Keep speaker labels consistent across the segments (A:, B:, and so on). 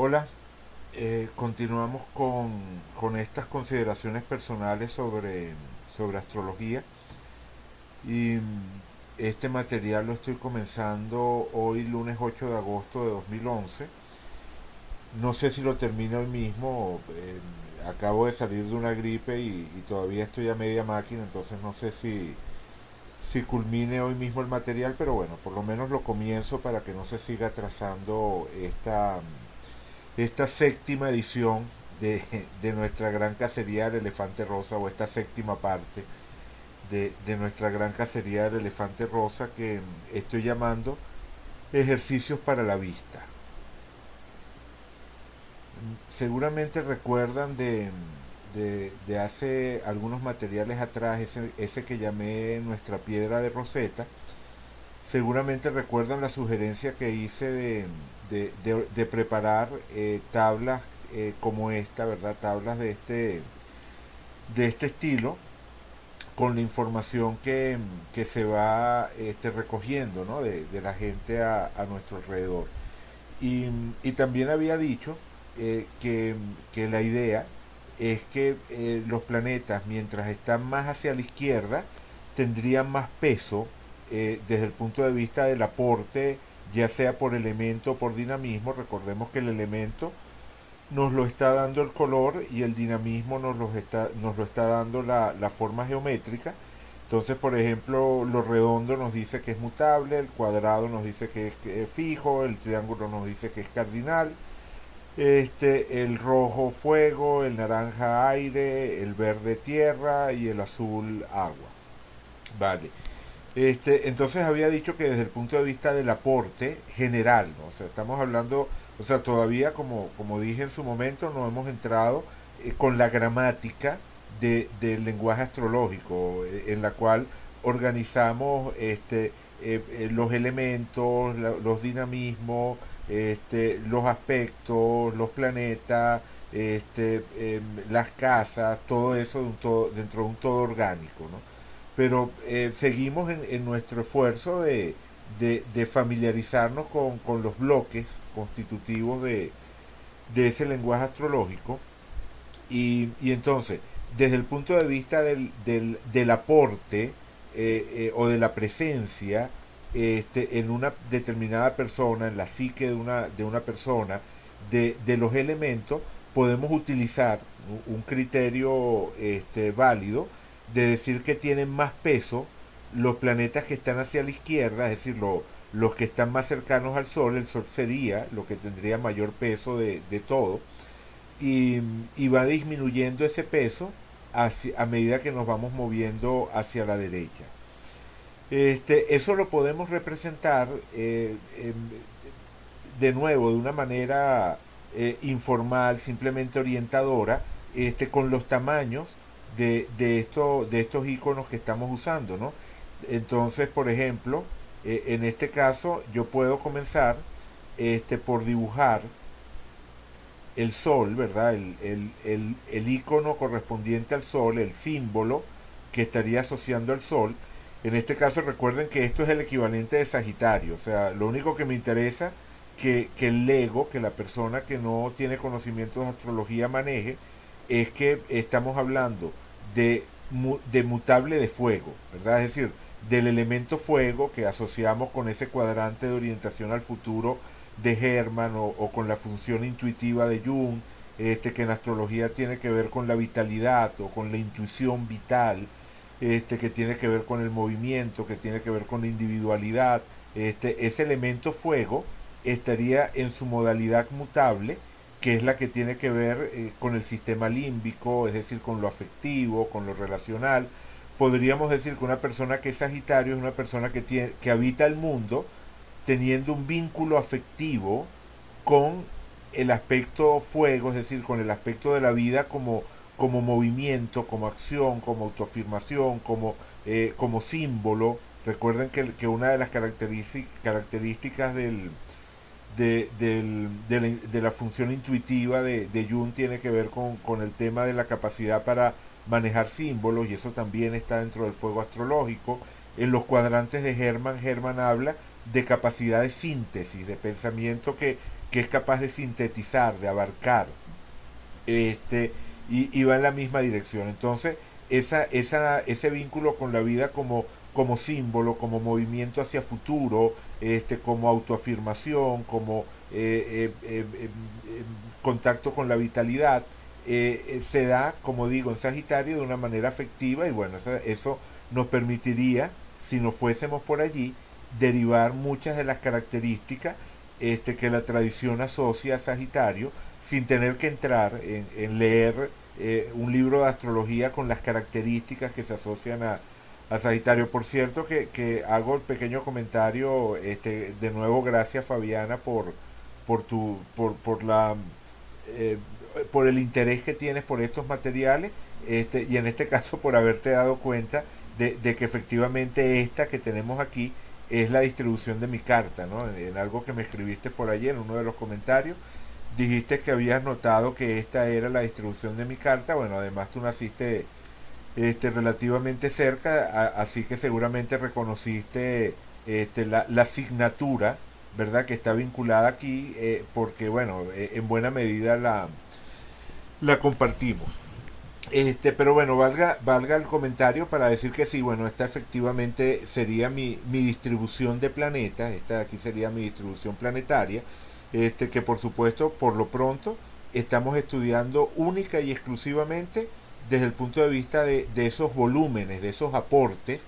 A: Hola, eh, continuamos con, con, estas consideraciones personales sobre, sobre astrología y este material lo estoy comenzando hoy lunes 8 de agosto de 2011. No sé si lo termino hoy mismo, eh, acabo de salir de una gripe y, y, todavía estoy a media máquina, entonces no sé si, si culmine hoy mismo el material, pero bueno, por lo menos lo comienzo para que no se siga trazando esta esta séptima edición de, nuestra gran cacería del elefante rosa o esta séptima parte de, nuestra gran cacería del elefante rosa que estoy llamando ejercicios para la vista. Seguramente recuerdan de, de, hace algunos materiales atrás, ese, ese que llamé nuestra piedra de roseta, seguramente recuerdan la sugerencia que hice de, de, preparar eh, tablas eh, como esta, ¿verdad? Tablas de este, de este estilo con la información que, se va este, recogiendo ¿no? de, la gente a, nuestro alrededor. Y, también había dicho eh, que, que, la idea es que los planetas, mientras están más hacia la izquierda, tendrían más peso desde el punto de vista del aporte ya sea por elemento o por dinamismo, recordemos que el elemento nos lo está dando el color y el dinamismo nos lo está, nos lo está dando la, forma geométrica. Entonces, por ejemplo, lo redondo nos dice que es mutable, el cuadrado nos dice que es, fijo, el triángulo nos dice que es cardinal, este, el rojo fuego, el naranja aire, el verde tierra y el azul agua. Vale. Este, entonces había dicho que desde el punto de vista del aporte general, o sea, estamos hablando, o sea, todavía como, como dije en su momento, no hemos entrado eh, con la gramática de, del lenguaje astrológico, eh, en la cual organizamos este, eh, los elementos, los dinamismos, este, los aspectos, los planetas, em, las casas, todo eso dentro de un todo orgánico, ¿no? Pero eh, seguimos en, nuestro esfuerzo de, familiarizarnos con, los bloques constitutivos de, ese lenguaje astrológico. Y, entonces, desde el punto de vista del, aporte eh, eh, o de la presencia este, en una determinada persona, en la psique de una, de una persona, de, los elementos, podemos utilizar un criterio este, válido de decir que tienen más peso los planetas que están hacia la izquierda, es decir, los que están más cercanos al Sol, el Sol sería lo que tendría mayor peso de, todo, y, va disminuyendo ese peso a medida que nos vamos moviendo hacia la derecha. Este, eso lo podemos representar eh, de nuevo de una manera eh, informal, simplemente orientadora, este, con los tamaños de, de, esto, de estos iconos que estamos usando, ¿no? Entonces, por ejemplo, eh, en este caso yo puedo comenzar este, por dibujar el sol, ¿verdad? El, el, el, icono correspondiente al sol, el símbolo que estaría asociando al sol. En este caso recuerden que esto es el equivalente de Sagitario, o sea, lo único que me interesa que, que el Lego, que la persona que no tiene conocimientos de astrología maneje, es que estamos hablando de, de mutable de fuego, ¿verdad? Es decir, del elemento fuego que asociamos con ese cuadrante de orientación al futuro de Hermann o, con la función intuitiva de Jung, este, que en astrología tiene que ver con la vitalidad o con la intuición vital, este, que tiene que ver con el movimiento, que tiene que ver con la individualidad. Este, ese elemento fuego estaría en su modalidad mutable que es la que tiene que ver eh, con el sistema límbico, es decir, con lo afectivo, con lo relacional. Podríamos decir que una persona que es Sagitario es una persona que, tiene, que habita el mundo teniendo un vínculo afectivo con el aspecto fuego, es decir, con el aspecto de la vida como, como movimiento, como acción, como autoafirmación, como, eh, como símbolo. Recuerden que, que una de las características del, de, la, función intuitiva de, Jung tiene que ver con, el tema de la capacidad para manejar símbolos y eso también está dentro del fuego astrológico. En los cuadrantes de Hermann, Hermann habla de capacidad de síntesis, de pensamiento que, que es capaz de sintetizar, de abarcar, este, y, va en la misma dirección. Entonces, esa, esa, ese vínculo con la vida como, como símbolo, como movimiento hacia futuro, este, como autoafirmación, como eh, eh, eh, contacto con la vitalidad, se da, como digo, en Sagitario de una manera afectiva y bueno, eso, nos permitiría, si nos fuésemos por allí, derivar muchas de las características este, que la tradición asocia a Sagitario, sin tener que entrar en, leer un libro de astrología con las características que se asocian a, Sagitario. Por cierto que, hago el pequeño comentario, este, de nuevo gracias Fabiana por, por, tu, por, por, la, eh, por el interés que tienes por estos materiales este, y en este caso por haberte dado cuenta de, que efectivamente esta que tenemos aquí es la distribución de mi carta, ¿no? En, algo que me escribiste por ayer, en uno de los comentarios, dijiste que habías notado que esta era la distribución de mi carta, bueno, además tú naciste este, relativamente cerca, así que seguramente reconociste este, la, la, asignatura, ¿verdad? Que está vinculada aquí, eh, porque, bueno, eh, en buena medida la, la compartimos. Este, pero bueno, valga, valga el comentario para decir que sí, bueno, esta efectivamente sería mi, mi distribución de planetas, esta de aquí sería mi distribución planetaria, este, que por supuesto, por lo pronto, estamos estudiando única y exclusivamente desde el punto de vista de, esos volúmenes, de esos aportes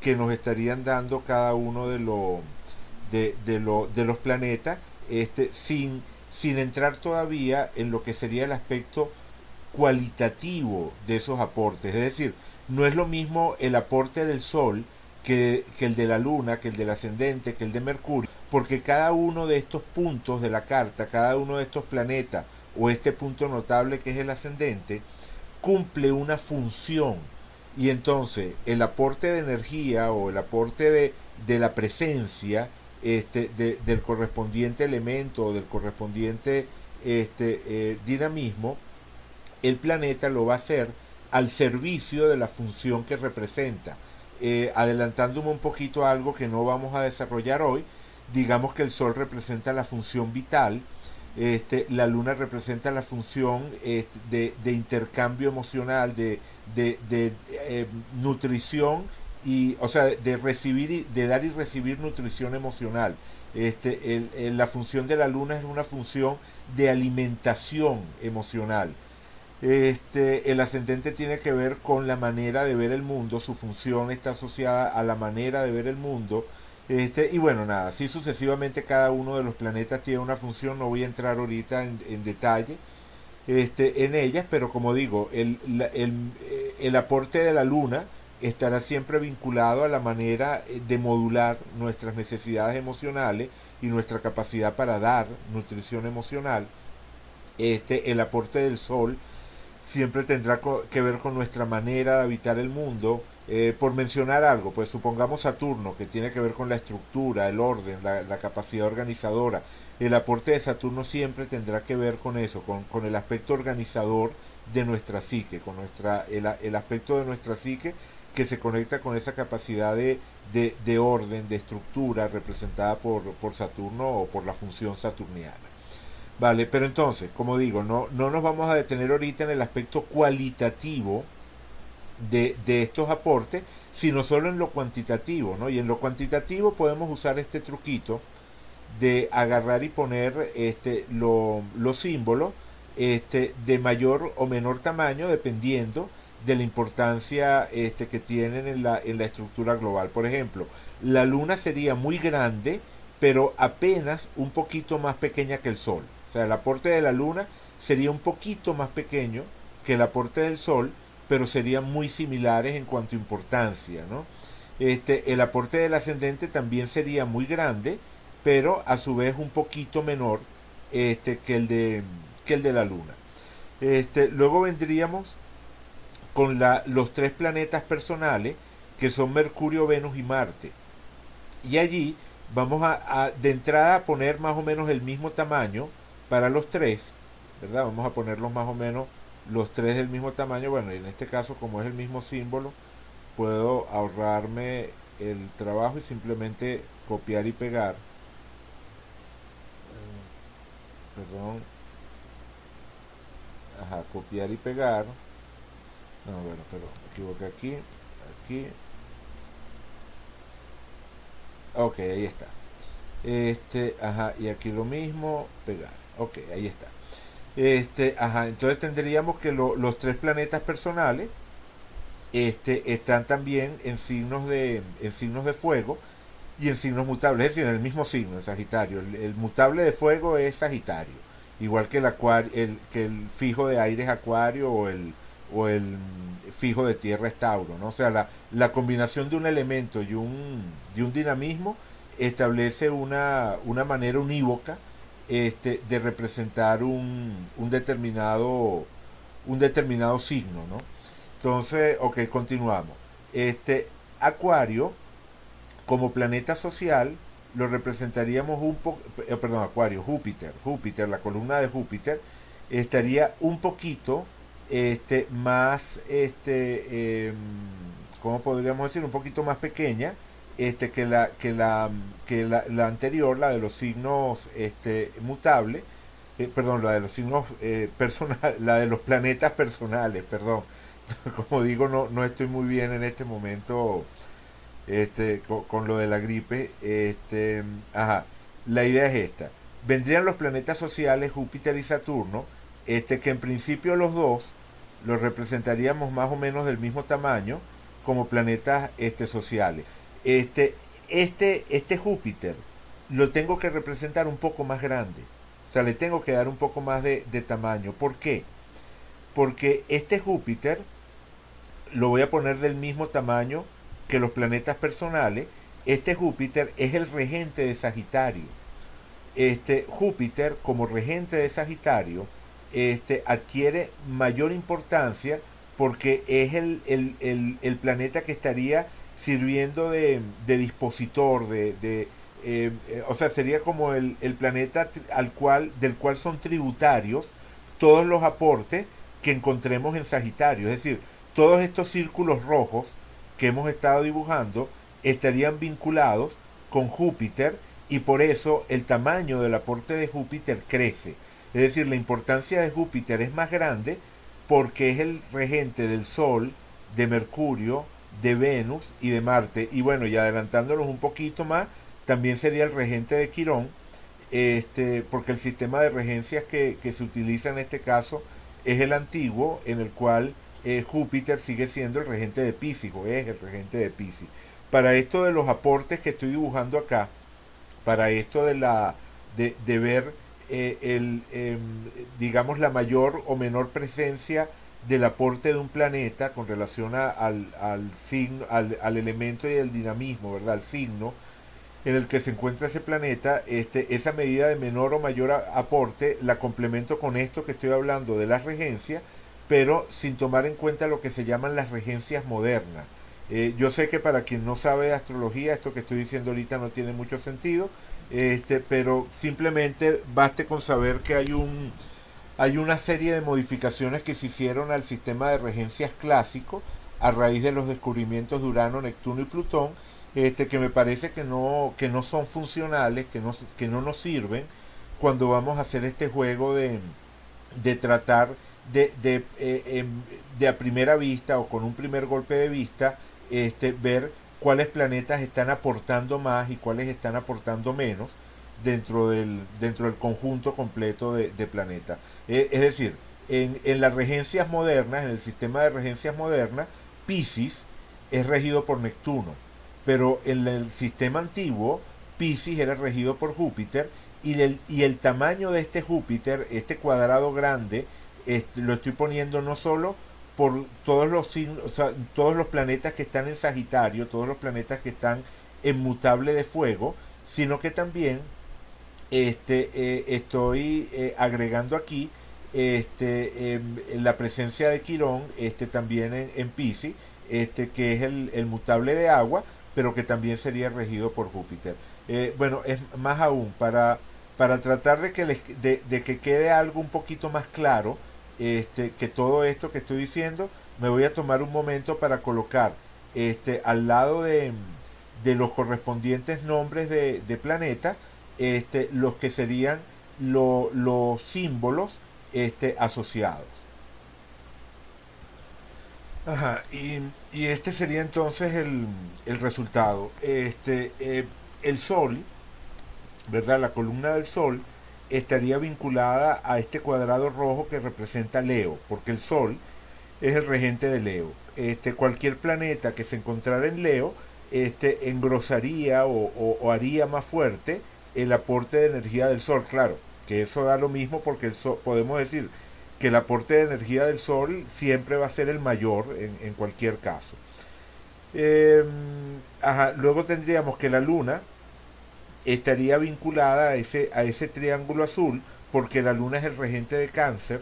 A: que nos estarían dando cada uno de, lo, de, de, lo, de los planetas, este, sin, sin entrar todavía en lo que sería el aspecto cualitativo de esos aportes. Es decir, no es lo mismo el aporte del Sol que, el de la Luna, que el del ascendente, que el de Mercurio, porque cada uno de estos puntos de la carta, cada uno de estos planetas, o este punto notable que es el ascendente, cumple una función. Y entonces el aporte de energía o el aporte de, de la presencia este, del correspondiente elemento o del correspondiente este, eh, dinamismo el planeta lo va a hacer al servicio de la función que representa. Eh, adelantándome un poquito a algo que no vamos a desarrollar hoy, digamos que el Sol representa la función vital, este, la Luna representa la función este, de, intercambio emocional, de, eh, nutrición y, o sea, de recibir, de dar y recibir nutrición emocional. Este, la función de la Luna es una función de alimentación emocional. Este, el ascendente tiene que ver con la manera de ver el mundo, su función está asociada a la manera de ver el mundo. Este, y bueno, nada, así sucesivamente cada uno de los planetas tiene una función, no voy a entrar ahorita en, detalle este, en ellas, pero como digo, el, el aporte de la luna estará siempre vinculado a la manera de modular nuestras necesidades emocionales y nuestra capacidad para dar nutrición emocional. Este, el aporte del sol siempre tendrá que ver con nuestra manera de habitar el mundo. Eh, por mencionar algo, pues supongamos Saturno, que tiene que ver con la estructura, el orden, la, capacidad organizadora. El aporte de Saturno siempre tendrá que ver con eso, con, el aspecto organizador de nuestra psique, con nuestra, el, aspecto de nuestra psique que se conecta con esa capacidad de, de, orden, de estructura representada por, por Saturno o por la función saturniana. Vale, pero entonces, como digo, no, no nos vamos a detener ahorita en el aspecto cualitativo de, estos aportes, sino solo en lo cuantitativo, ¿no? Y en lo cuantitativo podemos usar este truquito de agarrar y poner este, los símbolos este, de mayor o menor tamaño, dependiendo de la importancia este, que tienen en la, en la estructura global. Por ejemplo, la luna sería muy grande, pero apenas un poquito más pequeña que el Sol sea, el aporte de la Luna sería un poquito más pequeño que el aporte del Sol, pero serían muy similares en cuanto a importancia, ¿no? Este, el aporte del ascendente también sería muy grande, pero a su vez un poquito menor este, que, el de, que el de la Luna. Este, luego vendríamos con la, los tres planetas personales, que son Mercurio, Venus y Marte. Y allí vamos a, a de entrada a poner más o menos el mismo tamaño, para los tres, ¿verdad? Vamos a ponerlos más o menos los tres del mismo tamaño. Bueno, y en este caso, como es el mismo símbolo, puedo ahorrarme el trabajo y simplemente copiar y pegar. Eh, perdón. Ajá, copiar y pegar. No, bueno, perdón, me equivoqué aquí. Aquí. Ok, ahí está. Este, ajá, y aquí lo mismo, pegar. Ok, ahí está. Este, ajá, entonces tendríamos que los tres planetas personales este, están también en signos de en signos de fuego y en signos mutables, es decir, en el mismo signo, el Sagitario. El, mutable de fuego es Sagitario, igual que el acuario, el, que el fijo de aire es Acuario o el fijo de tierra es Tauro, ¿no? O sea, la, combinación de un elemento y un, un dinamismo establece una manera unívoca este, de representar un, un, determinado, un determinado signo, ¿no? Entonces, ok, continuamos. Este, Acuario, como planeta social, lo representaríamos un poco, eh, perdón, Acuario, Júpiter, Júpiter, la columna de Júpiter, estaría un poquito este, más, este, eh, ¿cómo podríamos decir? Un poquito más pequeña este, que, la, que, la, que la, anterior, la de los signos este, mutables, eh, perdón, la de los signos eh, personales, la de los planetas personales, perdón. Como digo, no, no estoy muy bien en este momento este, con, lo de la gripe. Este, ajá, la idea es esta. Vendrían los planetas sociales Júpiter y Saturno, este, que en principio los dos los representaríamos más o menos del mismo tamaño como planetas este, sociales. Este, este, este Júpiter lo tengo que representar un poco más grande. O sea, le tengo que dar un poco más de, de tamaño. ¿Por qué? Porque este Júpiter lo voy a poner del mismo tamaño que los planetas personales. Este Júpiter es el regente de Sagitario. Este Júpiter, como regente de Sagitario, este, adquiere mayor importancia porque es el, el, el planeta que estaría sirviendo de, dispositor, de, de eh, eh, o sea, sería como el, el, planeta al cual, del cual son tributarios todos los aportes que encontremos en Sagitario. Es decir, todos estos círculos rojos que hemos estado dibujando estarían vinculados con Júpiter y por eso el tamaño del aporte de Júpiter crece. Es decir, la importancia de Júpiter es más grande porque es el regente del Sol, de Mercurio, de Venus y de Marte. Y bueno, y adelantándonos un poquito más, también sería el regente de Quirón, este, porque el sistema de regencias que, se utiliza en este caso es el antiguo, en el cual eh, Júpiter sigue siendo el regente de Pisces, o es el regente de Pisces. Para esto de los aportes que estoy dibujando acá, para esto de, la, de, de ver eh, el, em, digamos, la mayor o menor presencia del aporte de un planeta con relación al, al, signo, al, al, elemento y el dinamismo, ¿verdad? Al signo en el que se encuentra ese planeta, este, esa medida de menor o mayor aporte la complemento con esto que estoy hablando de la regencia, pero sin tomar en cuenta lo que se llaman las regencias modernas. Eh, yo sé que para quien no sabe astrología, esto que estoy diciendo ahorita no tiene mucho sentido, este, pero simplemente baste con saber que hay un hay una serie de modificaciones que se hicieron al sistema de regencias clásico a raíz de los descubrimientos de Urano, Neptuno y Plutón, este, que me parece que no, que no son funcionales, que no, que no nos sirven cuando vamos a hacer este juego de, de tratar de, de, eh, em, a primera vista o con un primer golpe de vista este, ver cuáles planetas están aportando más y cuáles están aportando menos dentro del, dentro del conjunto completo de, planetas. Eh, es decir, en, en, las regencias modernas, en el sistema de regencias modernas, Pisces es regido por Neptuno, pero en el sistema antiguo, Pisces era regido por Júpiter y el, y el tamaño de este Júpiter, este cuadrado grande, lo estoy poniendo no solo por todos los signos, todos los planetas que están en Sagitario, todos los planetas que están en mutable de fuego, sino que también este, eh, estoy eh, agregando aquí este, em, la presencia de Quirón este, también en, en Pisces, que es el, mutable de agua, pero que también sería regido por Júpiter. Eh, bueno, es más aún, para, tratar de que, de, que quede algo un poquito más claro, que todo esto que estoy diciendo, me voy a tomar un momento para colocar al lado de, de los correspondientes nombres de, de planetas, este, los que serían los símbolos este, asociados. Y, este sería entonces el, el resultado. Este, eh, el Sol, ¿verdad? La columna del Sol estaría vinculada a este cuadrado rojo que representa Leo, porque el Sol es el regente de Leo. Este, cualquier planeta que se encontrara en Leo este, engrosaría o, haría más fuerte el aporte de energía del Sol. Claro, que eso da lo mismo porque el podemos decir que el aporte de energía del Sol siempre va a ser el mayor en, cualquier caso. Em, luego tendríamos que la Luna estaría vinculada a ese, a ese triángulo azul porque la Luna es el regente de cáncer.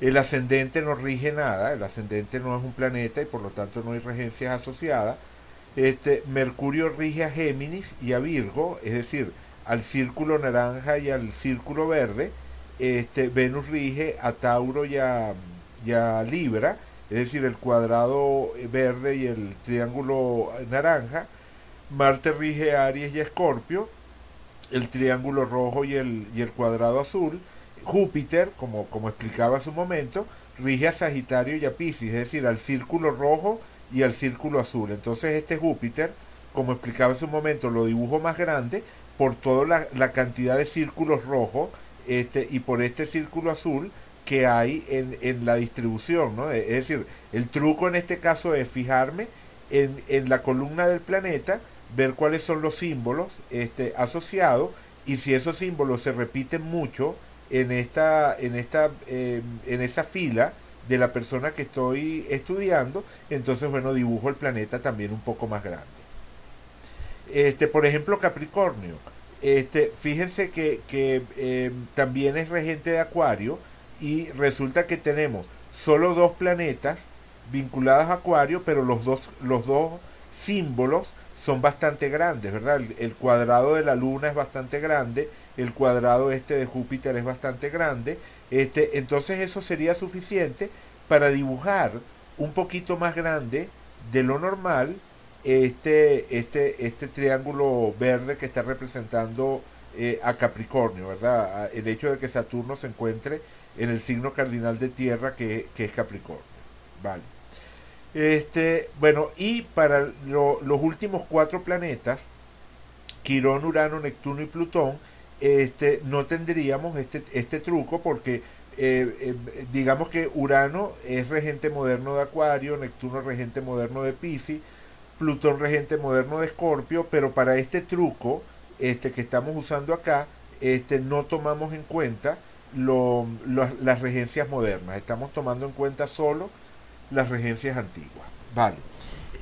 A: El ascendente no rige nada, el ascendente no es un planeta y por lo tanto no hay regencias asociadas. Este, Mercurio rige a Géminis y a Virgo, es decir, al círculo naranja y al círculo verde este, Venus rige a Tauro y a, Libra, es decir, el cuadrado verde y el triángulo naranja. Marte rige a Aries y a Escorpio, el triángulo rojo y el, y el cuadrado azul. Júpiter, como, como explicaba hace un momento, rige a Sagitario y a Pisces, es decir, al círculo rojo y al círculo azul. Entonces este Júpiter, como explicaba hace un momento, lo dibujo más grande por toda la, cantidad de círculos rojos este, y por este círculo azul que hay en, en la distribución, ¿no? Es decir, el truco en este caso es fijarme en, en la columna del planeta, ver cuáles son los símbolos este, asociados y si esos símbolos se repiten mucho en esta, en esta, em, en esa fila de la persona que estoy estudiando, entonces bueno, dibujo el planeta también un poco más grande. Este, por ejemplo, Capricornio. Este, fíjense que, eh, también es regente de Acuario y resulta que tenemos solo dos planetas vinculados a Acuario, pero los dos, los dos símbolos son bastante grandes, ¿verdad? El, cuadrado de la Luna es bastante grande, el cuadrado este de Júpiter es bastante grande, este, entonces eso sería suficiente para dibujar un poquito más grande de lo normal este, este, este triángulo verde que está representando eh, a Capricornio, ¿verdad? El hecho de que Saturno se encuentre en el signo cardinal de tierra que, es Capricornio. Vale. Este, bueno, y para los últimos cuatro planetas, Quirón, Urano, Neptuno y Plutón, este, no tendríamos este, este truco porque eh, eh, digamos que Urano es regente moderno de Acuario, Neptuno regente moderno de Pisces, Plutón regente moderno de Escorpio, pero para este truco este, que estamos usando acá, este, no tomamos en cuenta las regencias modernas, estamos tomando en cuenta solo las regencias antiguas. Vale.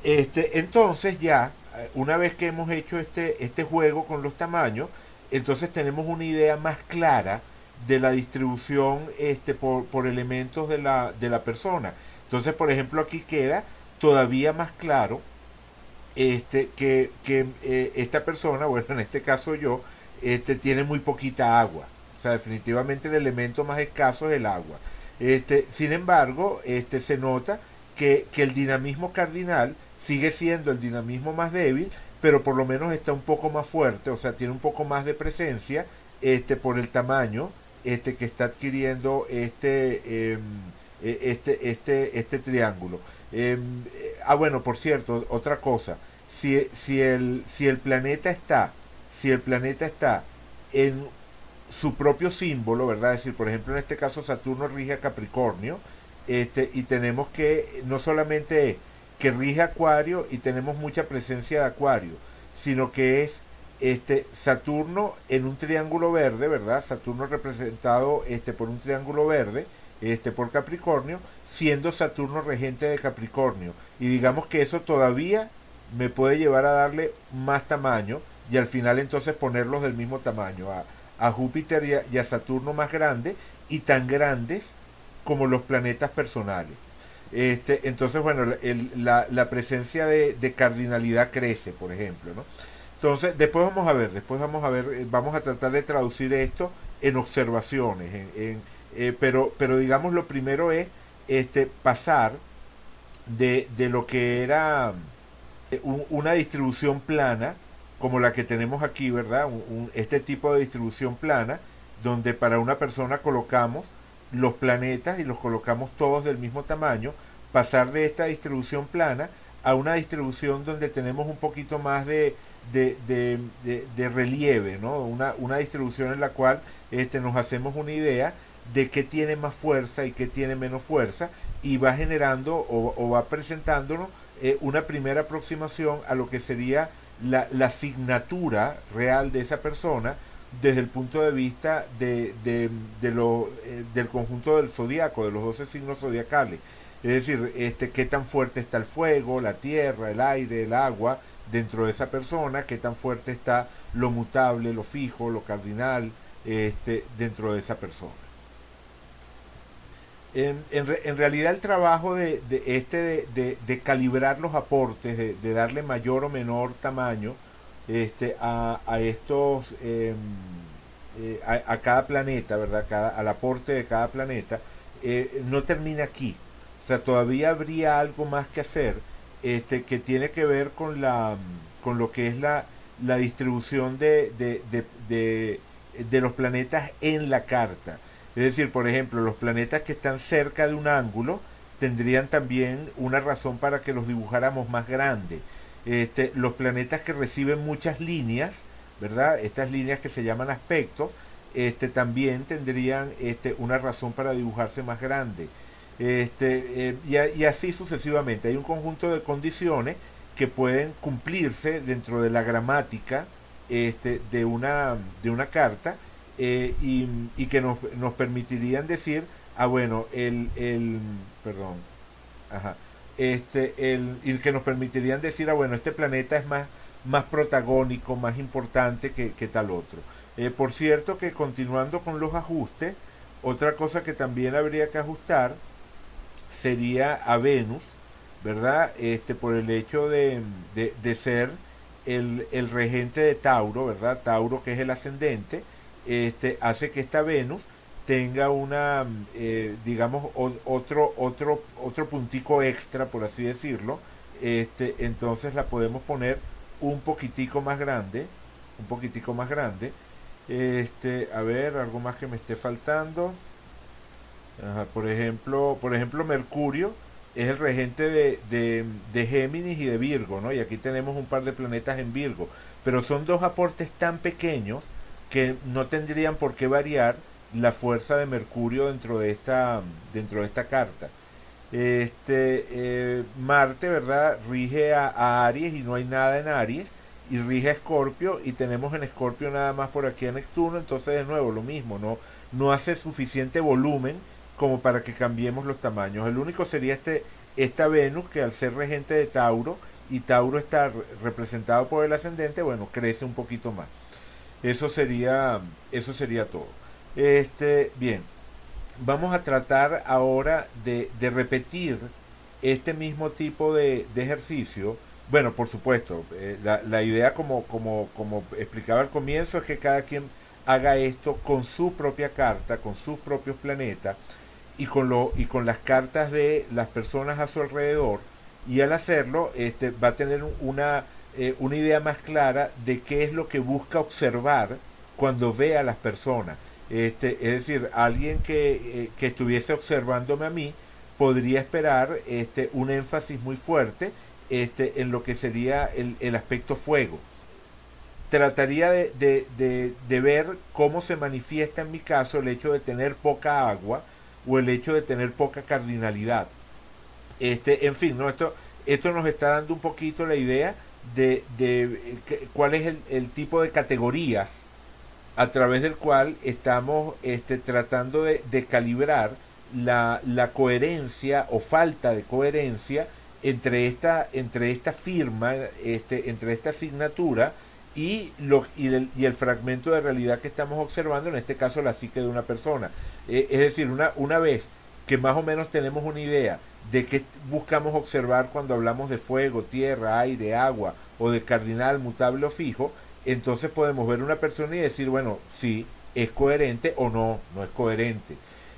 A: Este, entonces ya, eh, una vez que hemos hecho este, este juego con los tamaños, entonces tenemos una idea más clara de la distribución este, por, por elementos de la, de la persona. Entonces, por ejemplo, aquí queda todavía más claro este, que, que eh, esta persona, bueno, en este caso yo, este, tiene muy poquita agua. O sea, definitivamente el elemento más escaso es el agua. Este, sin embargo, este, se nota que, que el dinamismo cardinal sigue siendo el dinamismo más débil, pero por lo menos está un poco más fuerte, o sea, tiene un poco más de presencia este, por el tamaño este, que está adquiriendo este, em, e, este, este, este triángulo. Em, eh, ah, bueno, por cierto, otra cosa. Si, si, el, si el planeta está, si el planeta está en su propio símbolo, ¿verdad? Es decir, por ejemplo, en este caso Saturno rige a Capricornio, este, y tenemos que, no solamente que rige Acuario y tenemos mucha presencia de Acuario, sino que es este Saturno en un triángulo verde, ¿verdad? Saturno representado este, por un triángulo verde, este, por Capricornio, siendo Saturno regente de Capricornio. Y digamos que eso todavía me puede llevar a darle más tamaño y al final entonces ponerlos del mismo tamaño, a, a Júpiter y a, Saturno más grandes y tan grandes como los planetas personales. Este, entonces, bueno, la, la, presencia de, de, cardinalidad crece, por ejemplo, ¿no? Entonces, después vamos a ver, después vamos a ver, eh, vamos a tratar de traducir esto en observaciones, en, eh, pero, pero digamos lo primero es este, pasar de, de lo que era una distribución plana, como la que tenemos aquí, ¿verdad? este tipo de distribución plana, donde para una persona colocamos los planetas y los colocamos todos del mismo tamaño, pasar de esta distribución plana a una distribución donde tenemos un poquito más de, de, relieve, ¿no? Una, una, distribución en la cual este, nos hacemos una idea de qué tiene más fuerza y qué tiene menos fuerza y va generando o, va presentándonos eh, una primera aproximación a lo que sería la, la asignatura real de esa persona desde el punto de vista de, de, lo, eh, del conjunto del zodiaco, de los 12 signos zodiacales. Es decir, este, qué tan fuerte está el fuego, la tierra, el aire, el agua dentro de esa persona, qué tan fuerte está lo mutable, lo fijo, lo cardinal este, dentro de esa persona. En, en, realidad el trabajo de, este de, de, calibrar los aportes, de, darle mayor o menor tamaño este, a, estos em, eh, a, cada planeta, ¿verdad? Cada, al aporte de cada planeta, eh, no termina aquí. O sea, todavía habría algo más que hacer este, que tiene que ver con, la, con lo que es la, la distribución de, de los planetas en la carta. Es decir, por ejemplo, los planetas que están cerca de un ángulo tendrían también una razón para que los dibujáramos más grandes. Este, los planetas que reciben muchas líneas, ¿verdad? Estas líneas que se llaman aspectos, este, también tendrían este, una razón para dibujarse más grande. Eh, y, así sucesivamente. Hay un conjunto de condiciones que pueden cumplirse dentro de la gramática de una carta eh, y, que nos, nos, permitirían decir, ah bueno, el, el perdón, ajá, este, el, y que nos permitirían decir, ah bueno, este planeta es más, más protagónico, más importante que, tal otro. Eh, por cierto que continuando con los ajustes, otra cosa que también habría que ajustar sería a Venus, ¿verdad? Este, por el hecho de, de, de ser el, el, regente de Tauro, ¿verdad? Tauro que es el ascendente, este, hace que esta Venus tenga una, eh, digamos, otro, otro, otro puntico extra, por así decirlo, este, entonces la podemos poner un poquitico más grande, un poquitico más grande, este, a ver, algo más que me esté faltando, por ejemplo, por ejemplo, Mercurio es el regente de, de, de Géminis y de Virgo, ¿no? Y aquí tenemos un par de planetas en Virgo, pero son dos aportes tan pequeños que no tendrían por qué variar la fuerza de Mercurio dentro de esta, dentro de esta carta. Este, eh, Marte, ¿verdad? Rige a, Aries y no hay nada en Aries. Y rige a Escorpio y tenemos en Escorpio nada más por aquí a Neptuno. Entonces, de nuevo, lo mismo, no, no hace suficiente volumen como para que cambiemos los tamaños. El único sería este, esta Venus, que al ser regente de Tauro, y Tauro está representado por el ascendente, bueno, crece un poquito más. Eso sería, eso sería todo. Este, bien, vamos a tratar ahora de, de repetir este mismo tipo de, de, ejercicio. Bueno, por supuesto, eh, la, la, idea como, como, como explicaba al comienzo es que cada quien haga esto con su propia carta, con sus propios planetas y con, lo, y con las cartas de las personas a su alrededor. Y al hacerlo, este, va a tener una eh, una idea más clara de qué es lo que busca observar cuando ve a las personas. Este, es decir, alguien que, eh, que estuviese observándome a mí podría esperar este, un énfasis muy fuerte este, en lo que sería el, el aspecto fuego. Trataría de, de, de, de, ver cómo se manifiesta en mi caso el hecho de tener poca agua o el hecho de tener poca cardinalidad. Este, en fin, ¿no? esto, esto nos está dando un poquito la idea de, de cuál es el, tipo de categorías a través del cual estamos este, tratando de, de calibrar la, la, coherencia o falta de coherencia entre esta, entre esta firma, este, entre esta asignatura y, lo, y, el, y el fragmento de realidad que estamos observando, en este caso la psique de una persona. Eh, es decir, una, una vez que más o menos tenemos una idea de qué buscamos observar cuando hablamos de fuego, tierra, aire, agua o de cardinal, mutable o fijo, entonces podemos ver una persona y decir, bueno, sí, es coherente o no, no es coherente.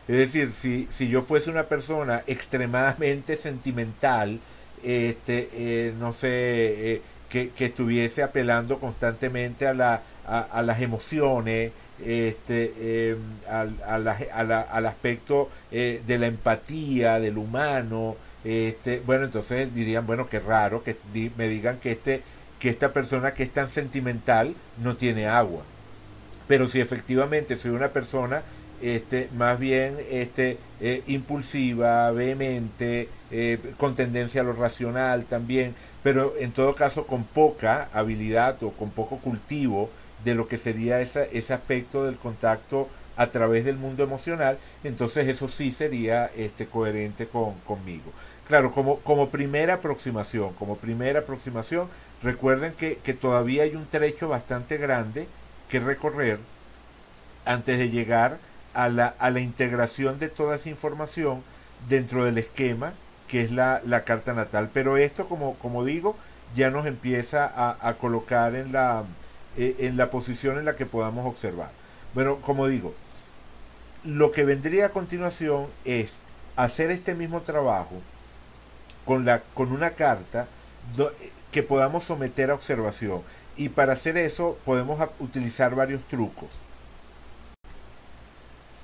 A: Es decir, si, si yo fuese una persona extremadamente sentimental este, no sé, que, estuviese apelando constantemente a, la, a, las emociones, este, em, al, al, aspecto de la empatía, del humano. Este, bueno, entonces dirían, bueno, qué raro que me digan que, este, que esta persona que es tan sentimental no tiene agua. Pero si efectivamente soy una persona este, más bien este, eh, impulsiva, vehemente, eh, con tendencia a lo racional también, pero en todo caso con poca habilidad o con poco cultivo de lo que sería ese aspecto del contacto a través del mundo emocional, entonces eso sí sería este, coherente con, conmigo. Claro, como, como primera aproximación, como primera aproximación, recuerden que, que todavía hay un trecho bastante grande que recorrer antes de llegar a la, a la integración de toda esa información dentro del esquema que es la, la carta natal. Pero esto, como, como digo, ya nos empieza a, a colocar en la, eh, en la posición en la que podamos observar. Bueno, como digo, lo que vendría a continuación es hacer este mismo trabajo con, la, con una carta que podamos someter a observación. Y para hacer eso podemos utilizar varios trucos.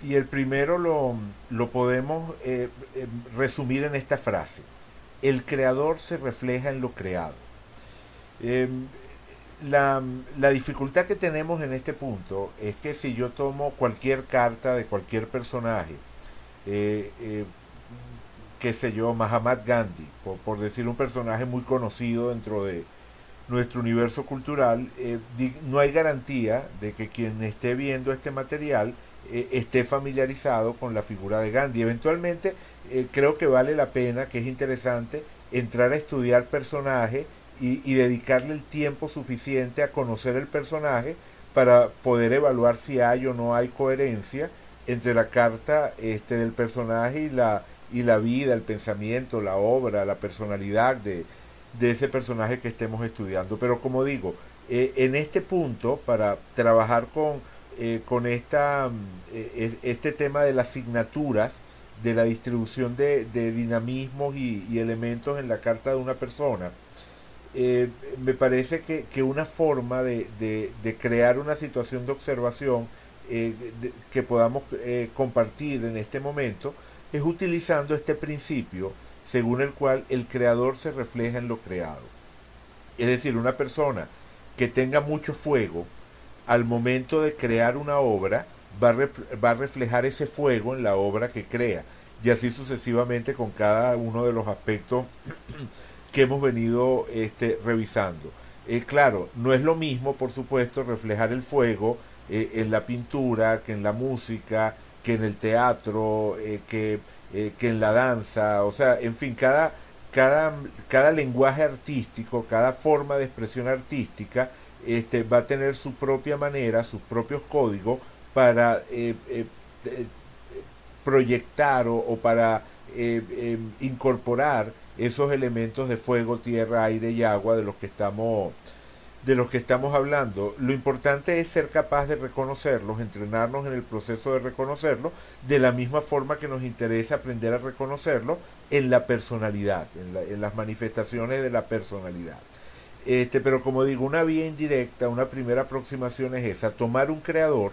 A: Y el primero lo, lo podemos eh, eh, resumir en esta frase. El creador se refleja en lo creado. Em, la, la, dificultad que tenemos en este punto es que si yo tomo cualquier carta de cualquier personaje, eh, eh, qué sé yo, Mahatma Gandhi, por, por, decir un personaje muy conocido dentro de nuestro universo cultural, no hay garantía de que quien esté viendo este material eh, esté familiarizado con la figura de Gandhi. Eventualmente eh, creo que vale la pena, que es interesante, entrar a estudiar personaje y, dedicarle el tiempo suficiente a conocer el personaje para poder evaluar si hay o no hay coherencia entre la carta este, del personaje y la, y la vida, el pensamiento, la obra, la personalidad de, de ese personaje que estemos estudiando. Pero como digo, eh, en este punto, para trabajar con eh, con esta, mm, eh, este tema de las asignaturas, de la distribución de, dinamismos y, elementos en la carta de una persona, eh, me parece que, una forma de, crear una situación de observación que podamos compartir en este momento es utilizando este principio según el cual el creador se refleja en lo creado. Es decir, una persona que tenga mucho fuego, al momento de crear una obra, va va a reflejar ese fuego en la obra que crea. Y así sucesivamente con cada uno de los aspectos que hemos venido este, revisando. Eh, claro, no es lo mismo, por supuesto, reflejar el fuego eh, en la pintura, que en la música, que en el teatro, eh, que, que, en la danza. O sea, en fin, cada, cada, cada lenguaje artístico, cada forma de expresión artística este, va a tener su propia manera, sus propios códigos para proyectar o, para incorporar esos elementos de fuego, tierra, aire y agua de los que estamos de los que estamos hablando. Lo importante es ser capaz de reconocerlos, entrenarnos en el proceso de reconocerlos, de la misma forma que nos interesa aprender a reconocerlos en la personalidad, en las manifestaciones de la personalidad. Este, pero como digo, una vía indirecta, una primera aproximación es esa, tomar un creador,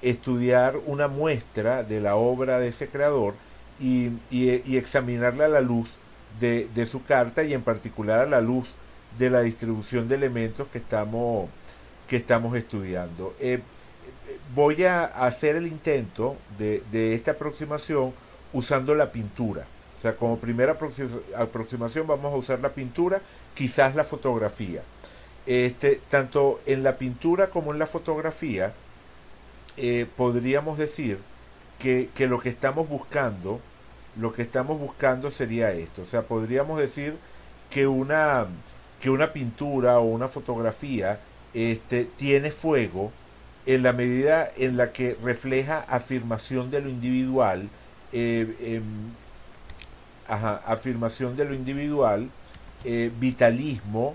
A: estudiar una muestra de la obra de ese creador y, y, examinarla a la luz de, su carta y en particular a la luz de la distribución de elementos que estamos, que estamos estudiando. Eh, voy a hacer el intento de, de esta aproximación usando la pintura. O sea, como primera aproximación vamos a usar la pintura, quizás la fotografía. Este, tanto en la pintura como en la fotografía, eh, podríamos decir que, lo que estamos buscando, lo que estamos buscando sería esto. O sea, podríamos decir que una, que una pintura o una fotografía este, tiene fuego en la medida en la que refleja afirmación de lo individual, eh, em, afirmación de lo individual, eh, vitalismo,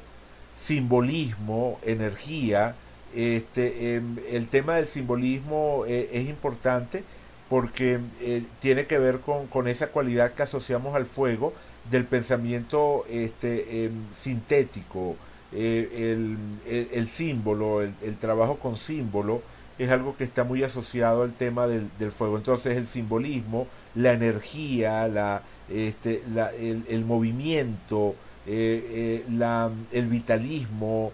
A: simbolismo, energía. Este, em, el tema del simbolismo eh, es importante porque eh, tiene que ver con, esa cualidad que asociamos al fuego del pensamiento este, em, sintético, eh, el, símbolo, el, trabajo con símbolo, es algo que está muy asociado al tema del, fuego. Entonces el simbolismo, la energía, la, este, el, movimiento, eh, eh, el vitalismo,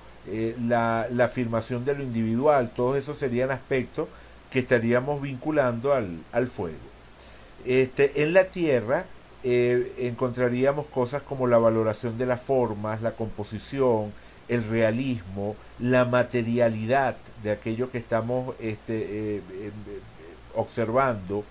A: la, afirmación de lo individual, todos esos serían aspectos que estaríamos vinculando al, al fuego. Este, en la tierra encontraríamos cosas como la valoración de las formas, la composición, el realismo, la materialidad de aquello que estamos este, eh, eh, observando.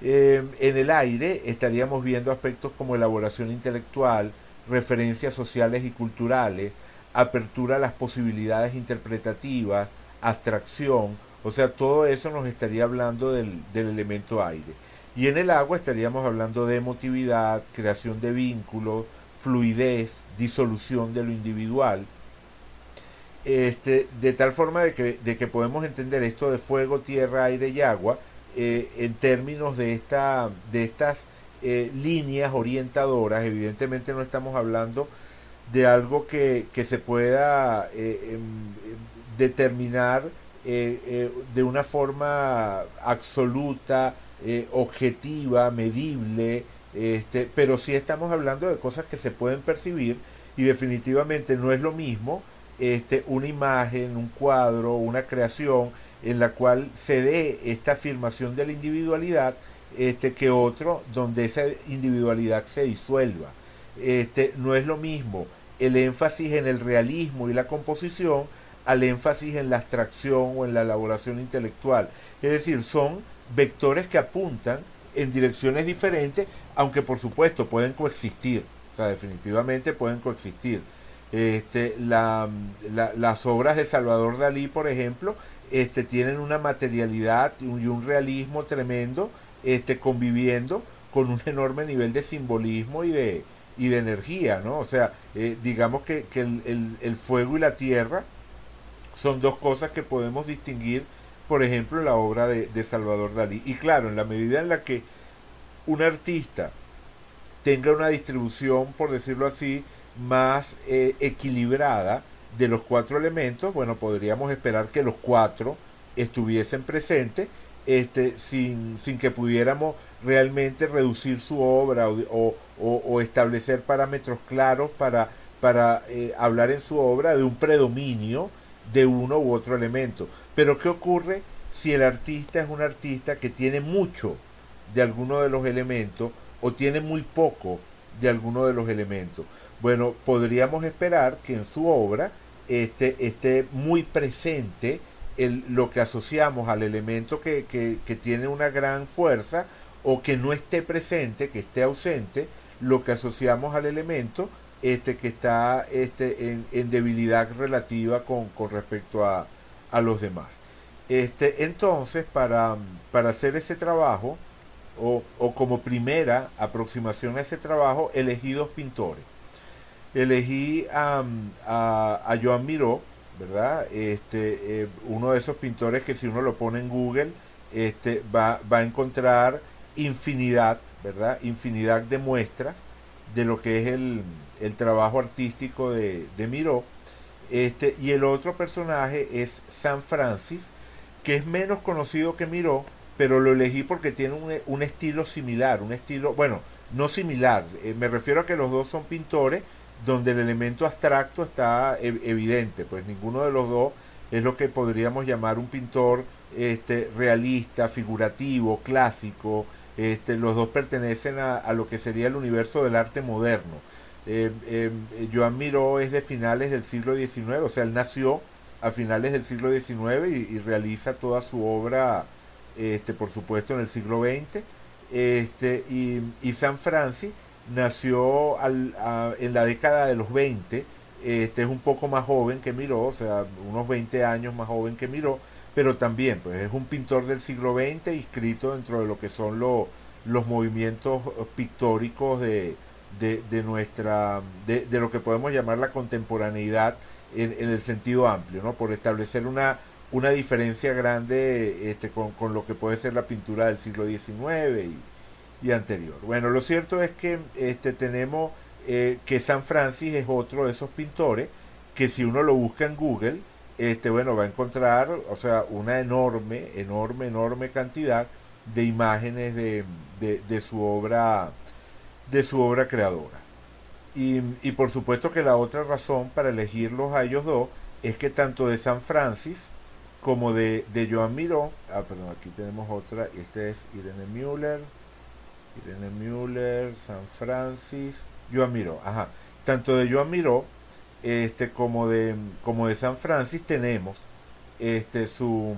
A: Eh, en el aire estaríamos viendo aspectos como elaboración intelectual, referencias sociales y culturales, apertura a las posibilidades interpretativas, abstracción, o sea, todo eso nos estaría hablando del, del elemento aire. Y en el agua estaríamos hablando de emotividad, creación de vínculos, fluidez, disolución de lo individual. Este, de tal forma de que, de que podemos entender esto de fuego, tierra, aire y agua eh, en términos de, esta, de estas eh, líneas orientadoras. Evidentemente no estamos hablando de algo que, se pueda eh, em, determinar de una forma absoluta, objetiva, medible, este, pero sí estamos hablando de cosas que se pueden percibir y definitivamente no es lo mismo este, una imagen, un cuadro, una creación en la cual se dé esta afirmación de la individualidad este, que otro donde esa individualidad se disuelva. Este, no es lo mismo el énfasis en el realismo y la composición al énfasis en la abstracción o en la elaboración intelectual. Es decir, son vectores que apuntan en direcciones diferentes, aunque por supuesto pueden coexistir, o sea, definitivamente pueden coexistir. Este, la, las obras de Salvador Dalí, por ejemplo, este, tienen una materialidad y un, realismo tremendo, este, conviviendo con un enorme nivel de simbolismo y de, y de energía, ¿no? O sea, eh, digamos que, el, el, fuego y la tierra son dos cosas que podemos distinguir por ejemplo, la obra de, Salvador Dalí. Y claro, en la medida en la que un artista tenga una distribución, por decirlo así, más eh, equilibrada de los cuatro elementos, bueno, podríamos esperar que los cuatro estuviesen presentes este, sin, sin que pudiéramos realmente reducir su obra o, o, establecer parámetros claros para, para eh, hablar en su obra de un predominio de uno u otro elemento. Pero ¿qué ocurre si el artista es un artista que tiene mucho de alguno de los elementos o tiene muy poco de alguno de los elementos? Bueno, podríamos esperar que en su obra esté, esté muy presente lo que asociamos al elemento que, que, tiene una gran fuerza o que no esté presente, que esté ausente, lo que asociamos al elemento este, que está este, en, debilidad relativa con, respecto a, los demás. Este, entonces, para, para hacer ese trabajo, o, como primera aproximación a ese trabajo, elegí dos pintores. Elegí a, a, Joan Miró, ¿verdad? Este, eh, uno de esos pintores que si uno lo pone en Google, este, va, va a encontrar infinidad, ¿verdad? Infinidad de muestras de lo que es el, el trabajo artístico de, de Miró. Este, y el otro personaje es San Francis, que es menos conocido que Miró, pero lo elegí porque tiene un, estilo similar, un estilo, bueno, no similar, eh, me refiero a que los dos son pintores donde el elemento abstracto está evidente, pues ninguno de los dos es lo que podríamos llamar un pintor este, realista, figurativo, clásico, este, los dos pertenecen a, a, lo que sería el universo del arte moderno. Eh, eh, Joan Miró es de finales del siglo XIX, o sea, él nació a finales del siglo XIX y, realiza toda su obra, este, por supuesto, en el siglo XX. Este, y, San Francis nació en la década de los 20, este, es un poco más joven que Miró, o sea, unos 20 años más joven que Miró, pero también pues, es un pintor del siglo XX inscrito dentro de lo que son los movimientos pictóricos de, de, nuestra, de, lo que podemos llamar la contemporaneidad en, el sentido amplio, ¿no? Por establecer una, una diferencia grande este, con, lo que puede ser la pintura del siglo XIX y anterior. Bueno, lo cierto es que este, tenemos eh, que San Francis es otro de esos pintores que si uno lo busca en Google, este, bueno, va a encontrar, o sea, una enorme, enorme, enorme cantidad de imágenes de, de, su obra, de su obra creadora. Y, y, por supuesto que la otra razón para elegirlos a ellos dos es que tanto de San Francis como de, de Joan Miró, ah, perdón, aquí tenemos otra, este es Irene Müller, Irene Müller, San Francis, Joan Miró, ajá, tanto de Joan Miró este, como, de, como de San Francis tenemos este, su,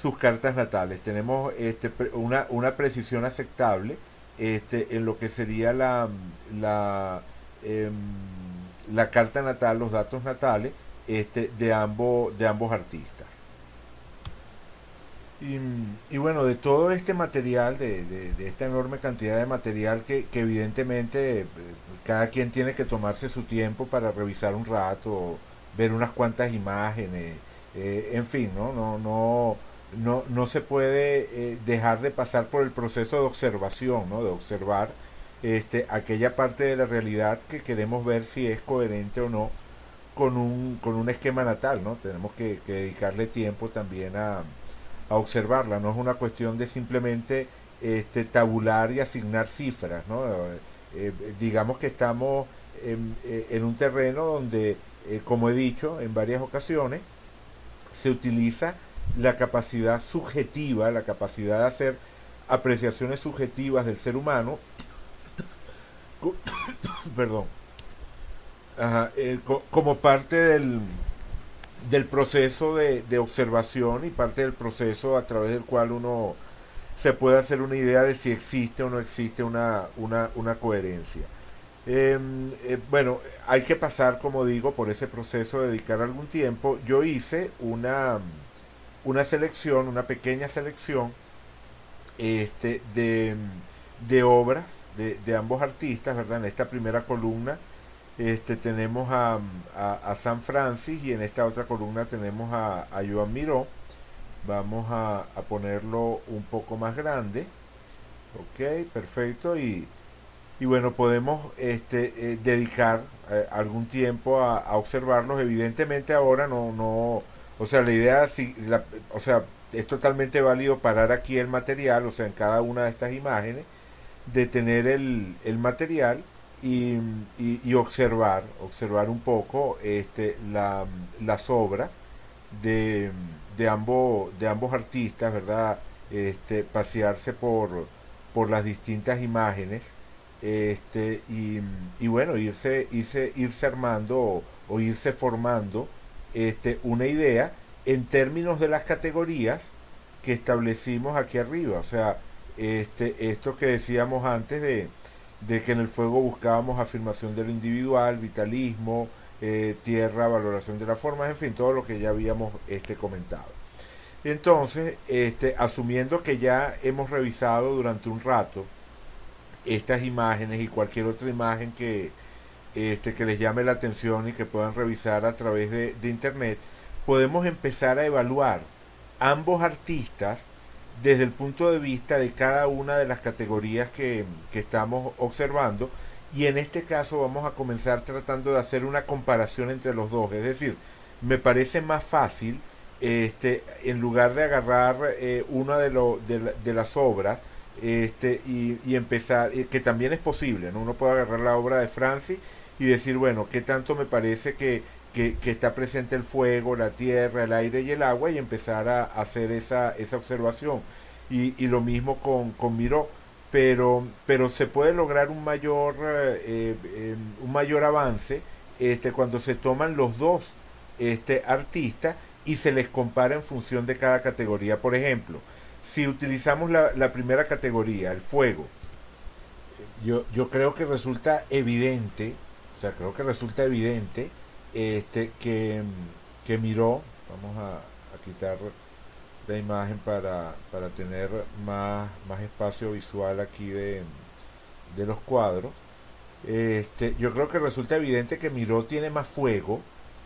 A: sus cartas natales. Tenemos este, una, una precisión aceptable este, en lo que sería la, la, em, la carta natal, los datos natales este, de, ambos, de ambos artistas. Y, bueno, de todo este material, de, esta enorme cantidad de material que, evidentemente eh, cada quien tiene que tomarse su tiempo para revisar un rato, ver unas cuantas imágenes, eh, en fin. No, no, no, no se puede eh, dejar de pasar por el proceso de observación, ¿no? De observar este, aquella parte de la realidad que queremos ver si es coherente o no con un, con un esquema natal, ¿no? Tenemos que, dedicarle tiempo también a, a, observarla, no es una cuestión de simplemente este, tabular y asignar cifras, ¿no? Eh, digamos que estamos en, eh, un terreno donde, eh, como he dicho en varias ocasiones, se utiliza la capacidad subjetiva, la capacidad de hacer apreciaciones subjetivas del ser humano, perdón, como parte del, del proceso de, de, observación y parte del proceso a través del cual uno se puede hacer una idea de si existe o no existe una, una, coherencia. Em, eh, bueno, hay que pasar, como digo, por ese proceso, de dedicar algún tiempo. Yo hice una, una selección, una pequeña selección este, de, de obras de, de, ambos artistas, ¿verdad? En esta primera columna este, tenemos a, a, San Francis y en esta otra columna tenemos a, a Joan Miró. Vamos a, ponerlo un poco más grande. Ok perfecto. Y, y bueno podemos este, eh, dedicar eh, algún tiempo a, observarlos. Evidentemente ahora no no o sea la idea si la, o sea es totalmente válido parar aquí el material o sea en cada una de estas imágenes de tener el, el material y, y, observar observar un poco este la, las obras de de, ambos, de ambos artistas, ¿verdad? Este, pasearse por, por las distintas imágenes este, y, y bueno, irse, irse, irse armando o, irse formando este, una idea en términos de las categorías que establecimos aquí arriba. O sea, este, esto que decíamos antes de, de que en el fuego buscábamos afirmación de lo individual, vitalismo, eh, tierra, valoración de las formas, en fin, todo lo que ya habíamos este, comentado. Entonces, este, asumiendo que ya hemos revisado durante un rato estas imágenes y cualquier otra imagen que, este, que les llame la atención y que puedan revisar a través de, internet, podemos empezar a evaluar ambos artistas desde el punto de vista de cada una de las categorías que, que estamos observando y en este caso vamos a comenzar tratando de hacer una comparación entre los dos. Es decir, me parece más fácil, este, en lugar de agarrar eh, una de, lo, de, las obras este, y, empezar, que también es posible, ¿no? uno puede agarrar la obra de Francis y decir, bueno, ¿qué tanto me parece que, que, está presente el fuego, la tierra, el aire y el agua? Y empezar a, hacer esa, esa observación. Y, y, lo mismo con, con Miró pero, pero se puede lograr un mayor, eh, em, un mayor avance este, cuando se toman los dos este, artistas y se les compara en función de cada categoría. Por ejemplo, si utilizamos la, la primera categoría, el fuego, yo, yo creo que resulta evidente, o sea, creo que resulta evidente este, que, que miró, vamos a, quitar la imagen para, para tener más, más espacio visual aquí de, de los cuadros. Este, yo creo que resulta evidente que Miró tiene más fuego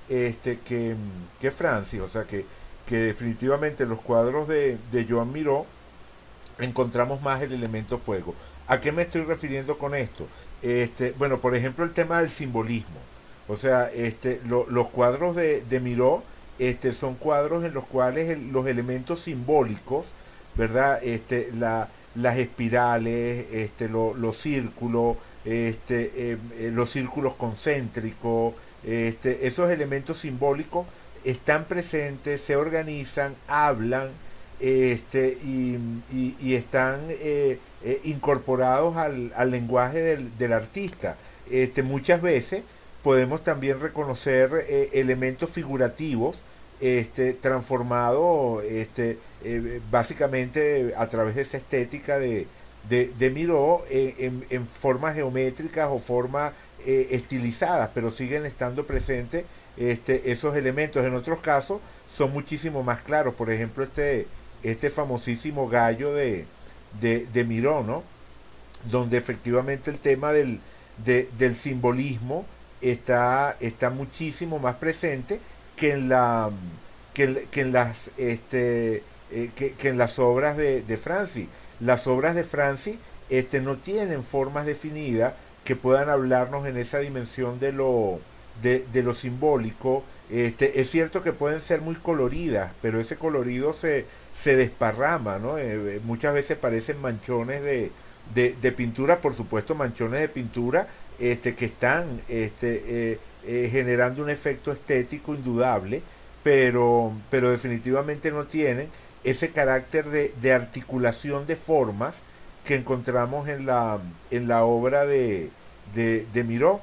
A: este, que, que Francis, o sea que, que definitivamente en los cuadros de, de Joan Miró encontramos más el elemento fuego. ¿A qué me estoy refiriendo con esto? Este, bueno, por ejemplo, el tema del simbolismo. O sea, este, los cuadros de, de Miró este, son cuadros en los cuales los elementos simbólicos, ¿verdad? Este, la, las espirales, este, los círculos, este, eh, eh, los círculos concéntricos, este, esos elementos simbólicos están presentes, se organizan, hablan este, y, y, están eh, incorporados al, al lenguaje del, del, artista. Este, muchas veces podemos también reconocer elementos figurativos este, transformado este, eh, básicamente a través de esa estética de, de, Miró en, formas geométricas o formas eh, estilizadas, pero siguen estando presentes este, esos elementos. En otros casos son muchísimo más claros. Por ejemplo, este, este famosísimo gallo de, de, Miró, ¿no? donde efectivamente el tema del, del simbolismo está, está muchísimo más presente que en la que, en las este eh, que, en las obras de, de Francis las obras de Francis este no tienen formas definidas que puedan hablarnos en esa dimensión de lo de, lo simbólico este es cierto que pueden ser muy coloridas pero ese colorido se se desparrama no eh, eh, muchas veces parecen manchones de, de, pintura por supuesto manchones de pintura este que están este eh, generando un efecto estético indudable, pero, pero definitivamente no tienen ese carácter de, articulación de formas que encontramos en la, en la obra de, de, Miró.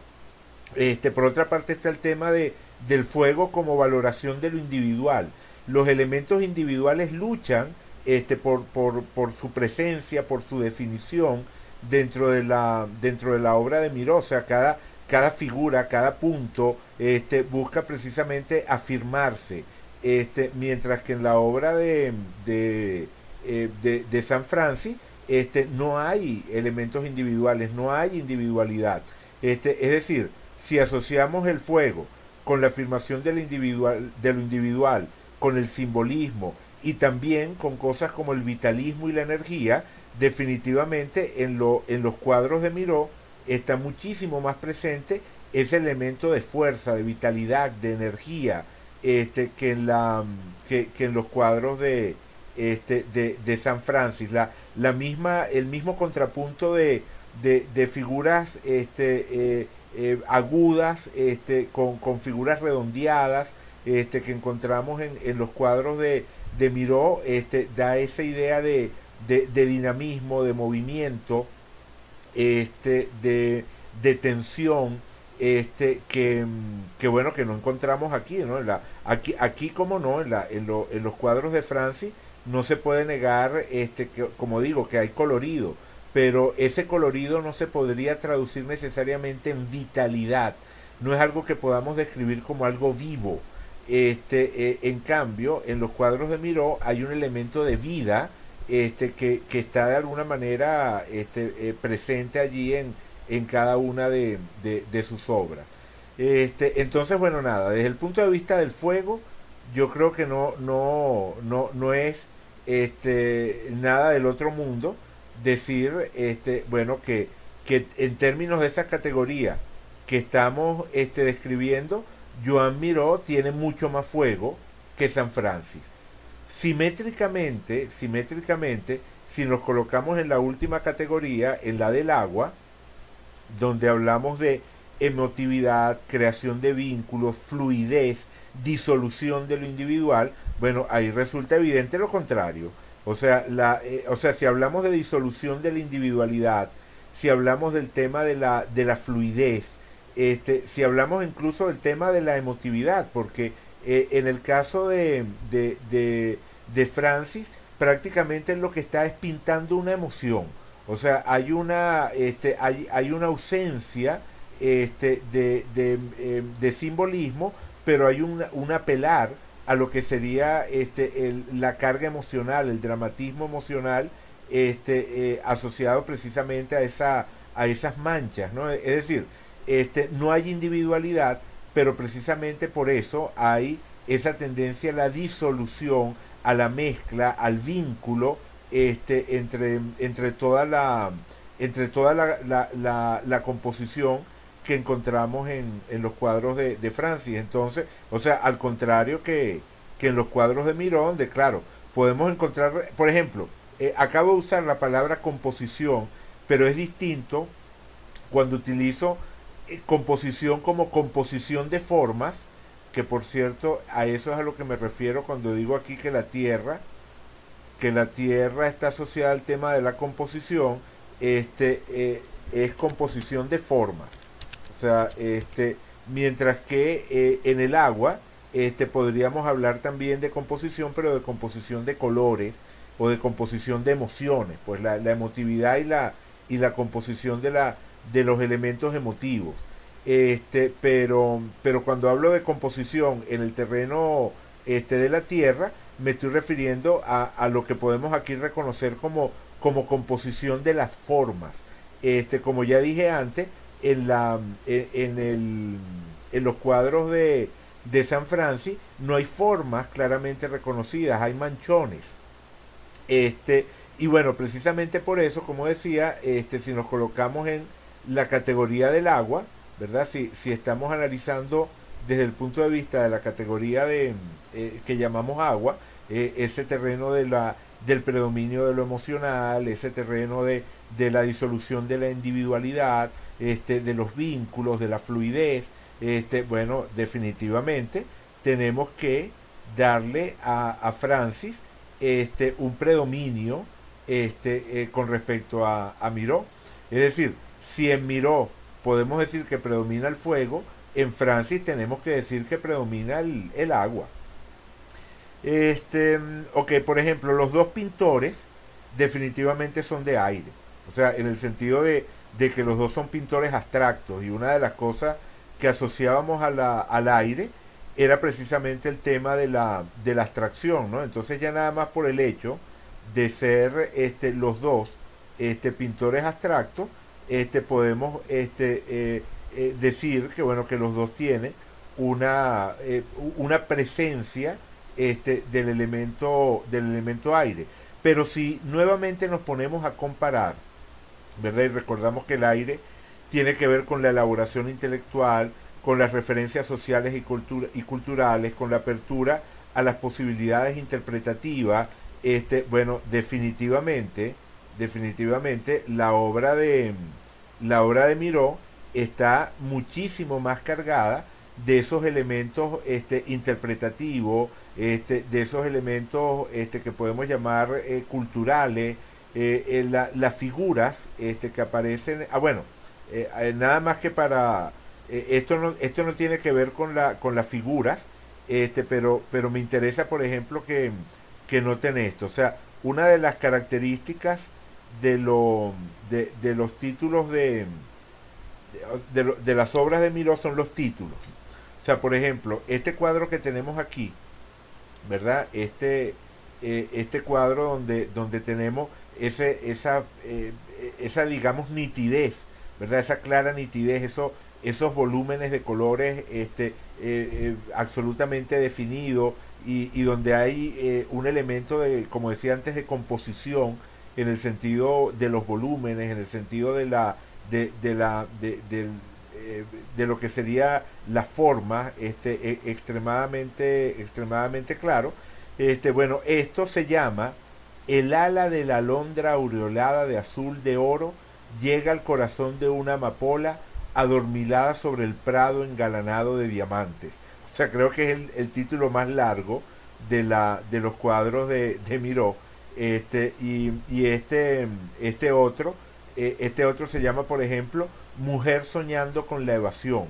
A: Este, por otra parte está el tema de, del fuego como valoración de lo individual. Los elementos individuales luchan este, por, por, por su presencia, por su definición dentro de la, dentro de la obra de Miró. O sea, cada, cada figura, cada punto, este, busca precisamente afirmarse. Este, mientras que en la obra de, de, eh, de, San Francis este, no hay elementos individuales, no hay individualidad. Este, es decir, si asociamos el fuego con la afirmación del individual, de lo individual, con el simbolismo y también con cosas como el vitalismo y la energía, definitivamente en, lo, en los cuadros de Miró está muchísimo más presente ese elemento de fuerza, de vitalidad, de energía, este, que, en la, que, en los cuadros de, este, de, San Francis. La, misma, el mismo contrapunto de, de, figuras este, eh, eh, agudas este, con, con, figuras redondeadas este, que encontramos en, en los cuadros de, de Miró, este, da esa idea de, de dinamismo, de movimiento, este, de, de tensión, este, que, que, bueno, que no encontramos aquí, ¿no? la, aquí, aquí como no, en, la, en, lo, en, los cuadros de Francis no se puede negar, este, que, como digo, que hay colorido, pero ese colorido no se podría traducir necesariamente en vitalidad, no es algo que podamos describir como algo vivo. Este, eh, en cambio, en los cuadros de Miró hay un elemento de vida, este, que, que, está de alguna manera este, eh, presente allí en, en cada una de, de, sus obras. Este, entonces, bueno, nada, desde el punto de vista del fuego, yo creo que no, no, no, no es este, nada del otro mundo decir, este, bueno, que, que en términos de esa categoría que estamos este, describiendo, Joan Miró tiene mucho más fuego que San Francis. Simétricamente, simétricamente, si nos colocamos en la última categoría, en la del agua, donde hablamos de emotividad, creación de vínculos, fluidez, disolución de lo individual, bueno, ahí resulta evidente lo contrario. O sea, la, eh, o sea, si hablamos de disolución de la individualidad, si hablamos del tema de la, de la fluidez, este, si hablamos incluso del tema de la emotividad, porque eh, en el caso de, de, de, Francis, prácticamente lo que está es pintando una emoción. O sea, hay una, este, hay, hay una ausencia este, eh, de, simbolismo, pero hay un, un, apelar a lo que sería este, el, la carga emocional, el dramatismo emocional este, eh, asociado precisamente a, esa, a esas manchas. ¿no? Es decir, este, no hay individualidad, pero precisamente por eso hay esa tendencia a la disolución, a la mezcla, al vínculo este, entre, entre toda la, entre toda la, la, la, composición que encontramos en, en los cuadros de, de, Francis. Entonces, o sea, al contrario que, que en los cuadros de Mirón, de claro, podemos encontrar, por ejemplo, eh, acabo de usar la palabra composición, pero es distinto cuando utilizo composición como composición de formas, que por cierto, a eso es a lo que me refiero cuando digo aquí que la Tierra, que la Tierra está asociada al tema de la composición, este, eh, es composición de formas. O sea, este, mientras que eh, en el agua este, podríamos hablar también de composición, pero de composición de colores o de composición de emociones, pues la, la emotividad y la, y la composición de, la, de los elementos emotivos. Este, pero, pero cuando hablo de composición en el terreno este, de la Tierra, me estoy refiriendo a, a lo que podemos aquí reconocer como como composición de las formas. Este, como ya dije antes, en, la, en, el, en los cuadros de, de San Francis no hay formas claramente reconocidas, hay manchones. Este, y bueno, precisamente por eso, como decía, este, si nos colocamos en la categoría del agua, ¿verdad? Si, si estamos analizando desde el punto de vista de la categoría de, eh, que llamamos agua, eh, ese terreno de la, del predominio de lo emocional, ese terreno de, de la disolución de la individualidad, este, de los vínculos, de la fluidez, este, bueno, definitivamente tenemos que darle a, a Francis este, un predominio este, eh, con respecto a, a Miró. Es decir, si en Miró podemos decir que predomina el fuego, en Francis tenemos que decir que predomina el, el agua. Este, ok, por ejemplo, los dos pintores definitivamente son de aire. O sea, en el sentido de, de que los dos son pintores abstractos. Y una de las cosas que asociábamos a la, al aire era precisamente el tema de la, de la abstracción, ¿no? Entonces ya nada más por el hecho de ser este, los dos este, pintores abstractos, este, podemos este, eh, eh, decir que, bueno, que los dos tienen una, eh, una presencia este, del, elemento, del elemento aire. Pero si nuevamente nos ponemos a comparar, ¿verdad? Y recordamos que el aire tiene que ver con la elaboración intelectual, con las referencias sociales y, cultura, y culturales, con la apertura a las posibilidades interpretativas, este, bueno, definitivamente, definitivamente la obra de la obra de Miró está muchísimo más cargada de esos elementos este, interpretativos, este, de esos elementos este, que podemos llamar eh, culturales, eh, las figuras este, que aparecen, ah bueno, eh, nada más que para, esto, no, esto no tiene que ver con, la, con las figuras, este, pero, pero me interesa, por ejemplo, que, que noten esto, o sea, una de las características de, lo, de, de los títulos de, de, de, las obras de Miró son los títulos. O sea, por ejemplo, este cuadro que tenemos aquí, ¿verdad? Este, eh, este cuadro donde, donde tenemos ese, esa, eh, esa, digamos, nitidez, ¿verdad? Esa clara nitidez, eso, esos volúmenes de colores este, eh, absolutamente definidos y, y, donde hay un elemento de, como decía antes, de composición en el sentido de los volúmenes, en el sentido de la, de, de la, de, del eh, de lo que sería la forma este, e, extremadamente, extremadamente claro. Este, bueno, esto se llama el ala de la alondra aureolada de azul de oro llega al corazón de una amapola adormilada sobre el prado engalanado de diamantes. O sea, creo que es el, título más largo de, la, de los cuadros de, de Miró. Este, y, y este, este otro, eh, este otro se llama, por ejemplo, Mujer soñando con la evasión.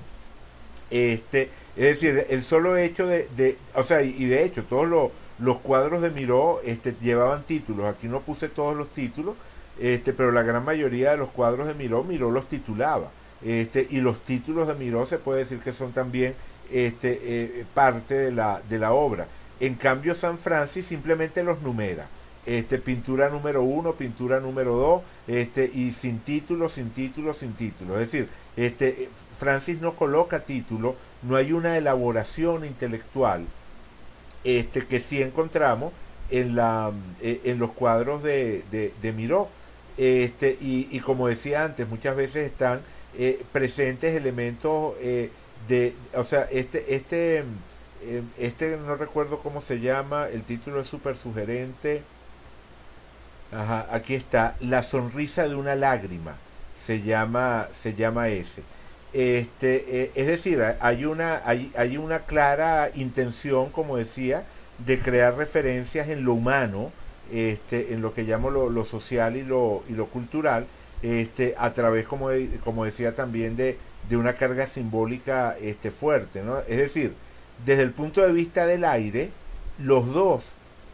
A: Este, es decir, el solo hecho de, de o sea, y, de hecho, todos los, los cuadros de Miró este, llevaban títulos. Aquí no puse todos los títulos, este, pero la gran mayoría de los cuadros de Miró, Miró los titulaba. Este, y los títulos de Miró se puede decir que son también este, eh, parte de la, de la obra. En cambio, San Francis simplemente los numera este, pintura número uno, pintura número dos, este, y sin título, sin título, sin título. Es decir, este, Francis no coloca título, no hay una elaboración intelectual este, que sí encontramos en, la, eh, en los cuadros de, de, Miró. Este, y, como decía antes, muchas veces están eh, presentes elementos eh, de, o sea, este, este, eh, este no recuerdo cómo se llama, el título es súper sugerente. Ajá, aquí está, La sonrisa de una lágrima, se llama, se llama ese. Este, es decir, hay una, hay, hay una clara intención, como decía, de crear referencias en lo humano, este, en lo que llamo lo, social y lo, y lo cultural, este, a través, como, como decía también, de, de, una carga simbólica este, fuerte. ¿no? Es decir, desde el punto de vista del aire, los dos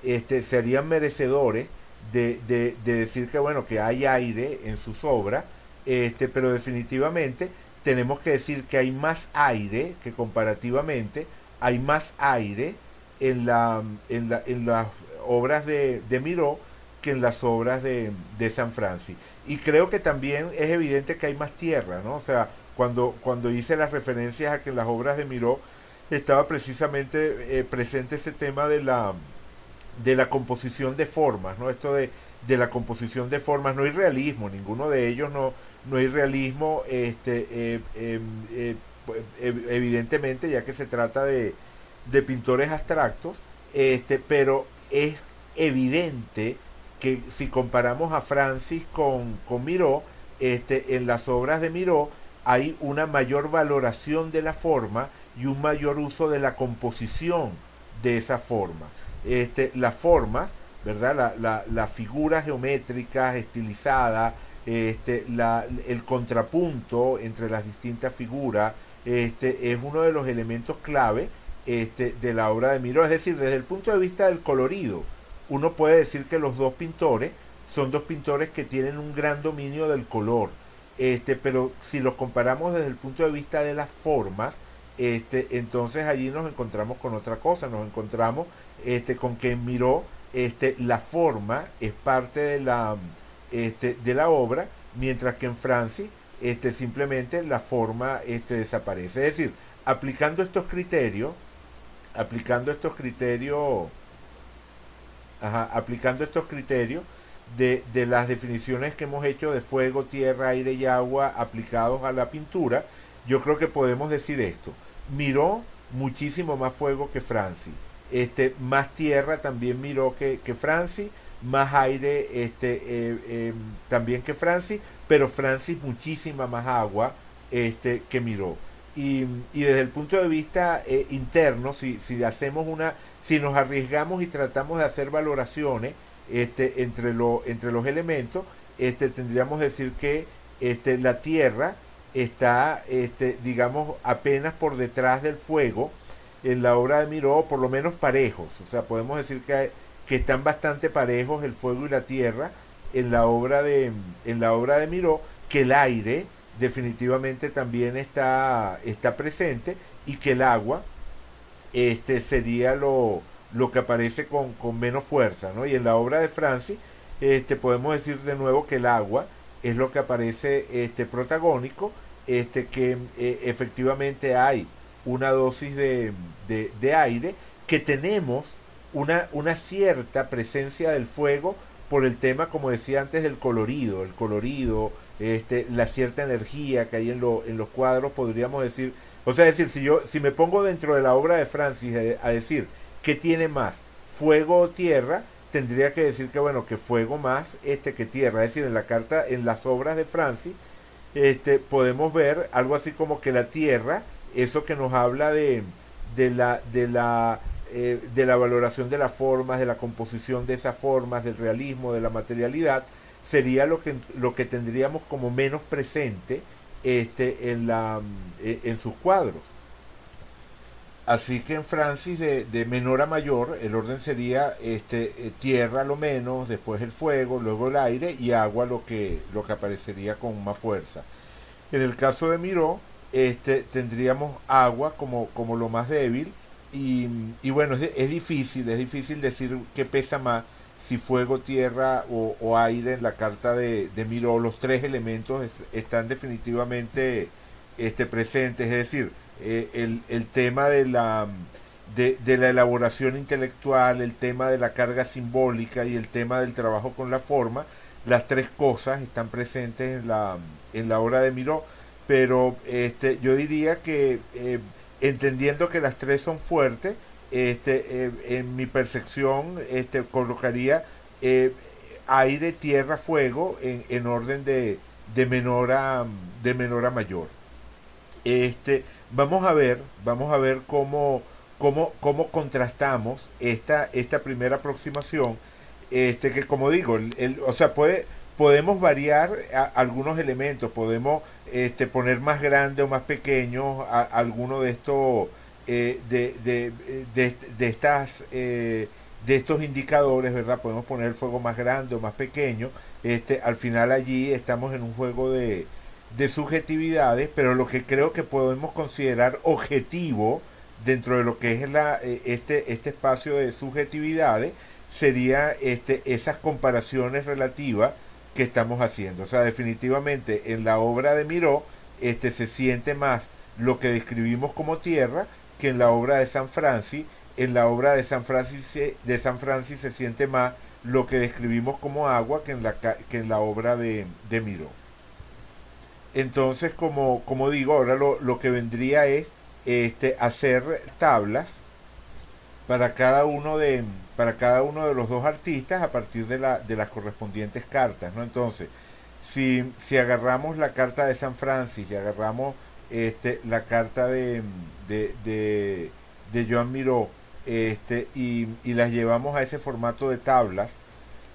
A: este, serían merecedores de, de, de, decir que, bueno, que hay aire en sus obras, este, pero definitivamente tenemos que decir que hay más aire, que comparativamente hay más aire en, la, en, la, en las obras de, de Miró que en las obras de, de, San Francis. Y creo que también es evidente que hay más tierra, ¿no? O sea, cuando, cuando hice las referencias a que en las obras de Miró estaba precisamente eh, presente ese tema de la, de la composición de formas, ¿no? Esto de, de la composición de formas, no hay realismo, ninguno de ellos no, no hay realismo, este, eh, em, eh, evidentemente, ya que se trata de, de pintores abstractos, este, pero es evidente que si comparamos a Francis con, con Miró, este, en las obras de Miró hay una mayor valoración de la forma y un mayor uso de la composición de esa forma. Este, las formas, ¿verdad? La, la, la figura geométrica estilizada, este, el contrapunto entre las distintas figuras, este, es uno de los elementos clave este, de la obra de Miró. Es decir, desde el punto de vista del colorido, uno puede decir que los dos pintores son dos pintores que tienen un gran dominio del color. Este, pero si los comparamos desde el punto de vista de las formas, este, entonces allí nos encontramos con otra cosa, nos encontramos este, con que Miró este, la forma es parte de la, este, de la obra, mientras que en Francis este, simplemente la forma este, desaparece. Es decir, aplicando estos criterios, aplicando estos criterios, aplicando estos criterios de, de, las definiciones que hemos hecho de fuego, tierra, aire y agua aplicados a la pintura, yo creo que podemos decir esto. Miró muchísimo más fuego que Francis. Este, más tierra también miró que, que Francis, más aire este, eh, em, también que Francis, pero Francis muchísima más agua este, que miró. Y, desde el punto de vista eh, interno, si, si hacemos una, si nos arriesgamos y tratamos de hacer valoraciones este, entre, lo, entre los elementos, este, tendríamos que decir que este, la Tierra está, este, digamos, apenas por detrás del fuego en la obra de Miró, por lo menos parejos. O sea, podemos decir que, que están bastante parejos el fuego y la tierra en la obra de, en la obra de Miró, que el aire definitivamente también está, está presente y que el agua este, sería lo, lo que aparece con, con, menos fuerza. ¿no? Y en la obra de Francis este, podemos decir de nuevo que el agua es lo que aparece este, protagónico, este, que eh, efectivamente hay una dosis de, de, aire, que tenemos una, una cierta presencia del fuego por el tema, como decía antes, del colorido, el colorido, este, la cierta energía que hay en, lo, en los cuadros, podríamos decir, o sea, decir, si yo, si me pongo dentro de la obra de Francis a, decir qué tiene más, fuego o tierra, tendría que decir que bueno, que fuego más este que tierra, es decir, en la carta, en las obras de Francis, este, podemos ver algo así como que la tierra, eso que nos habla de, de la, de la eh, de la valoración de las formas, de la composición de esas formas, del realismo, de la materialidad, sería lo que, lo que tendríamos como menos presente este, en, la, eh, en sus cuadros. Así que en Francis de, de, menor a mayor el orden sería este, eh, tierra lo menos, después el fuego, luego el aire y agua lo que, lo que aparecería con más fuerza. En el caso de Miró, este, tendríamos agua como, como lo más débil. Y, y bueno, es, difícil, es difícil decir qué pesa más si fuego, tierra o, aire en la carta de, de Miró, los tres elementos están definitivamente este, presentes, es decir, eh, el, el, tema de la, de, de, la elaboración intelectual, el tema de la carga simbólica y el tema del trabajo con la forma, las tres cosas están presentes en la, en la obra de Miró, pero este, yo diría que eh, entendiendo que las tres son fuertes, este, eh, en mi percepción este, colocaría eh, aire, tierra, fuego en, en orden de, de, menor a, de menor a mayor. Este, vamos a ver, vamos a ver cómo, cómo, cómo contrastamos esta, esta primera aproximación, este, que como digo, el, o sea, puede, podemos variar algunos elementos, podemos este, poner más grande o más pequeño a, alguno de estos eh, de, de, de, estas eh, de estos indicadores, ¿verdad? Podemos poner el fuego más grande o más pequeño. Este, al final allí estamos en un juego de, de subjetividades, pero lo que creo que podemos considerar objetivo dentro de lo que es la, eh, este, este espacio de subjetividades sería este, esas comparaciones relativas que estamos haciendo. O sea, definitivamente en la obra de Miró este, se siente más lo que describimos como tierra que en la obra de San Francis. En la obra de San Francis, de San Francis se siente más lo que describimos como agua que en la, que en la obra de, de Miró. Entonces, como, como digo, ahora lo, lo que vendría es este, hacer tablas para cada uno de para cada uno de los dos artistas a partir de, la, de las correspondientes cartas, ¿no? Entonces, si, si agarramos la carta de San Francis y agarramos este, la carta de, de, de, de Joan Miró este, y, y, las llevamos a ese formato de tablas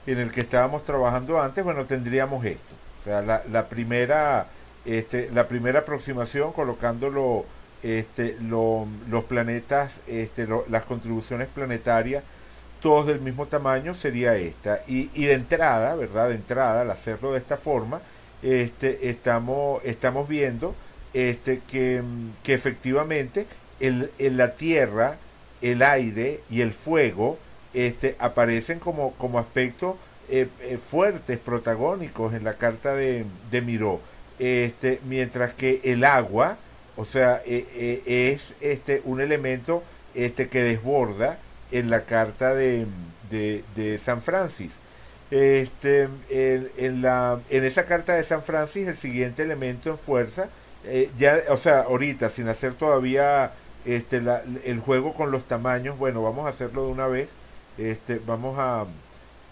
A: en el que estábamos trabajando antes, bueno, tendríamos esto. O sea, la, primera, este, la primera aproximación colocándolo este, los planetas, este, las contribuciones planetarias, todos del mismo tamaño, sería esta. Y, y, de entrada, ¿verdad? De entrada, al hacerlo de esta forma, este, estamos, estamos viendo este, que, que efectivamente el, en la Tierra, el aire y el fuego este, aparecen como, como aspectos eh, eh, fuertes, protagónicos en la carta de, de Miró. Este, mientras que el agua, o sea, eh, eh, es este, un elemento este, que desborda en la carta de, de, San Francis. Este, en, la, en esa carta de San Francis, el siguiente elemento en fuerza, eh, ya, o sea, ahorita, sin hacer todavía este, la, el juego con los tamaños, bueno, vamos a hacerlo de una vez. Este, vamos a,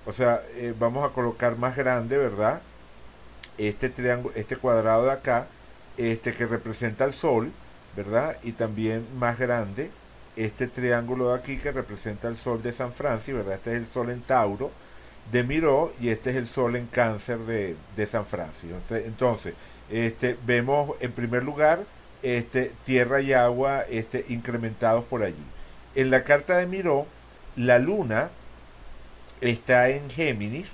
A: o sea, vamos a colocar más grande, ¿verdad? Este triángulo, este cuadrado de acá, este que representa el sol, ¿verdad? Y también más grande, este triángulo de aquí que representa el sol de San Francis, ¿verdad? Este es el sol en Tauro de Miró y este es el sol en Cáncer de, de San Francis. Entonces, este, vemos en primer lugar este, tierra y agua este, incrementados por allí. En la carta de Miró, la luna está en Géminis,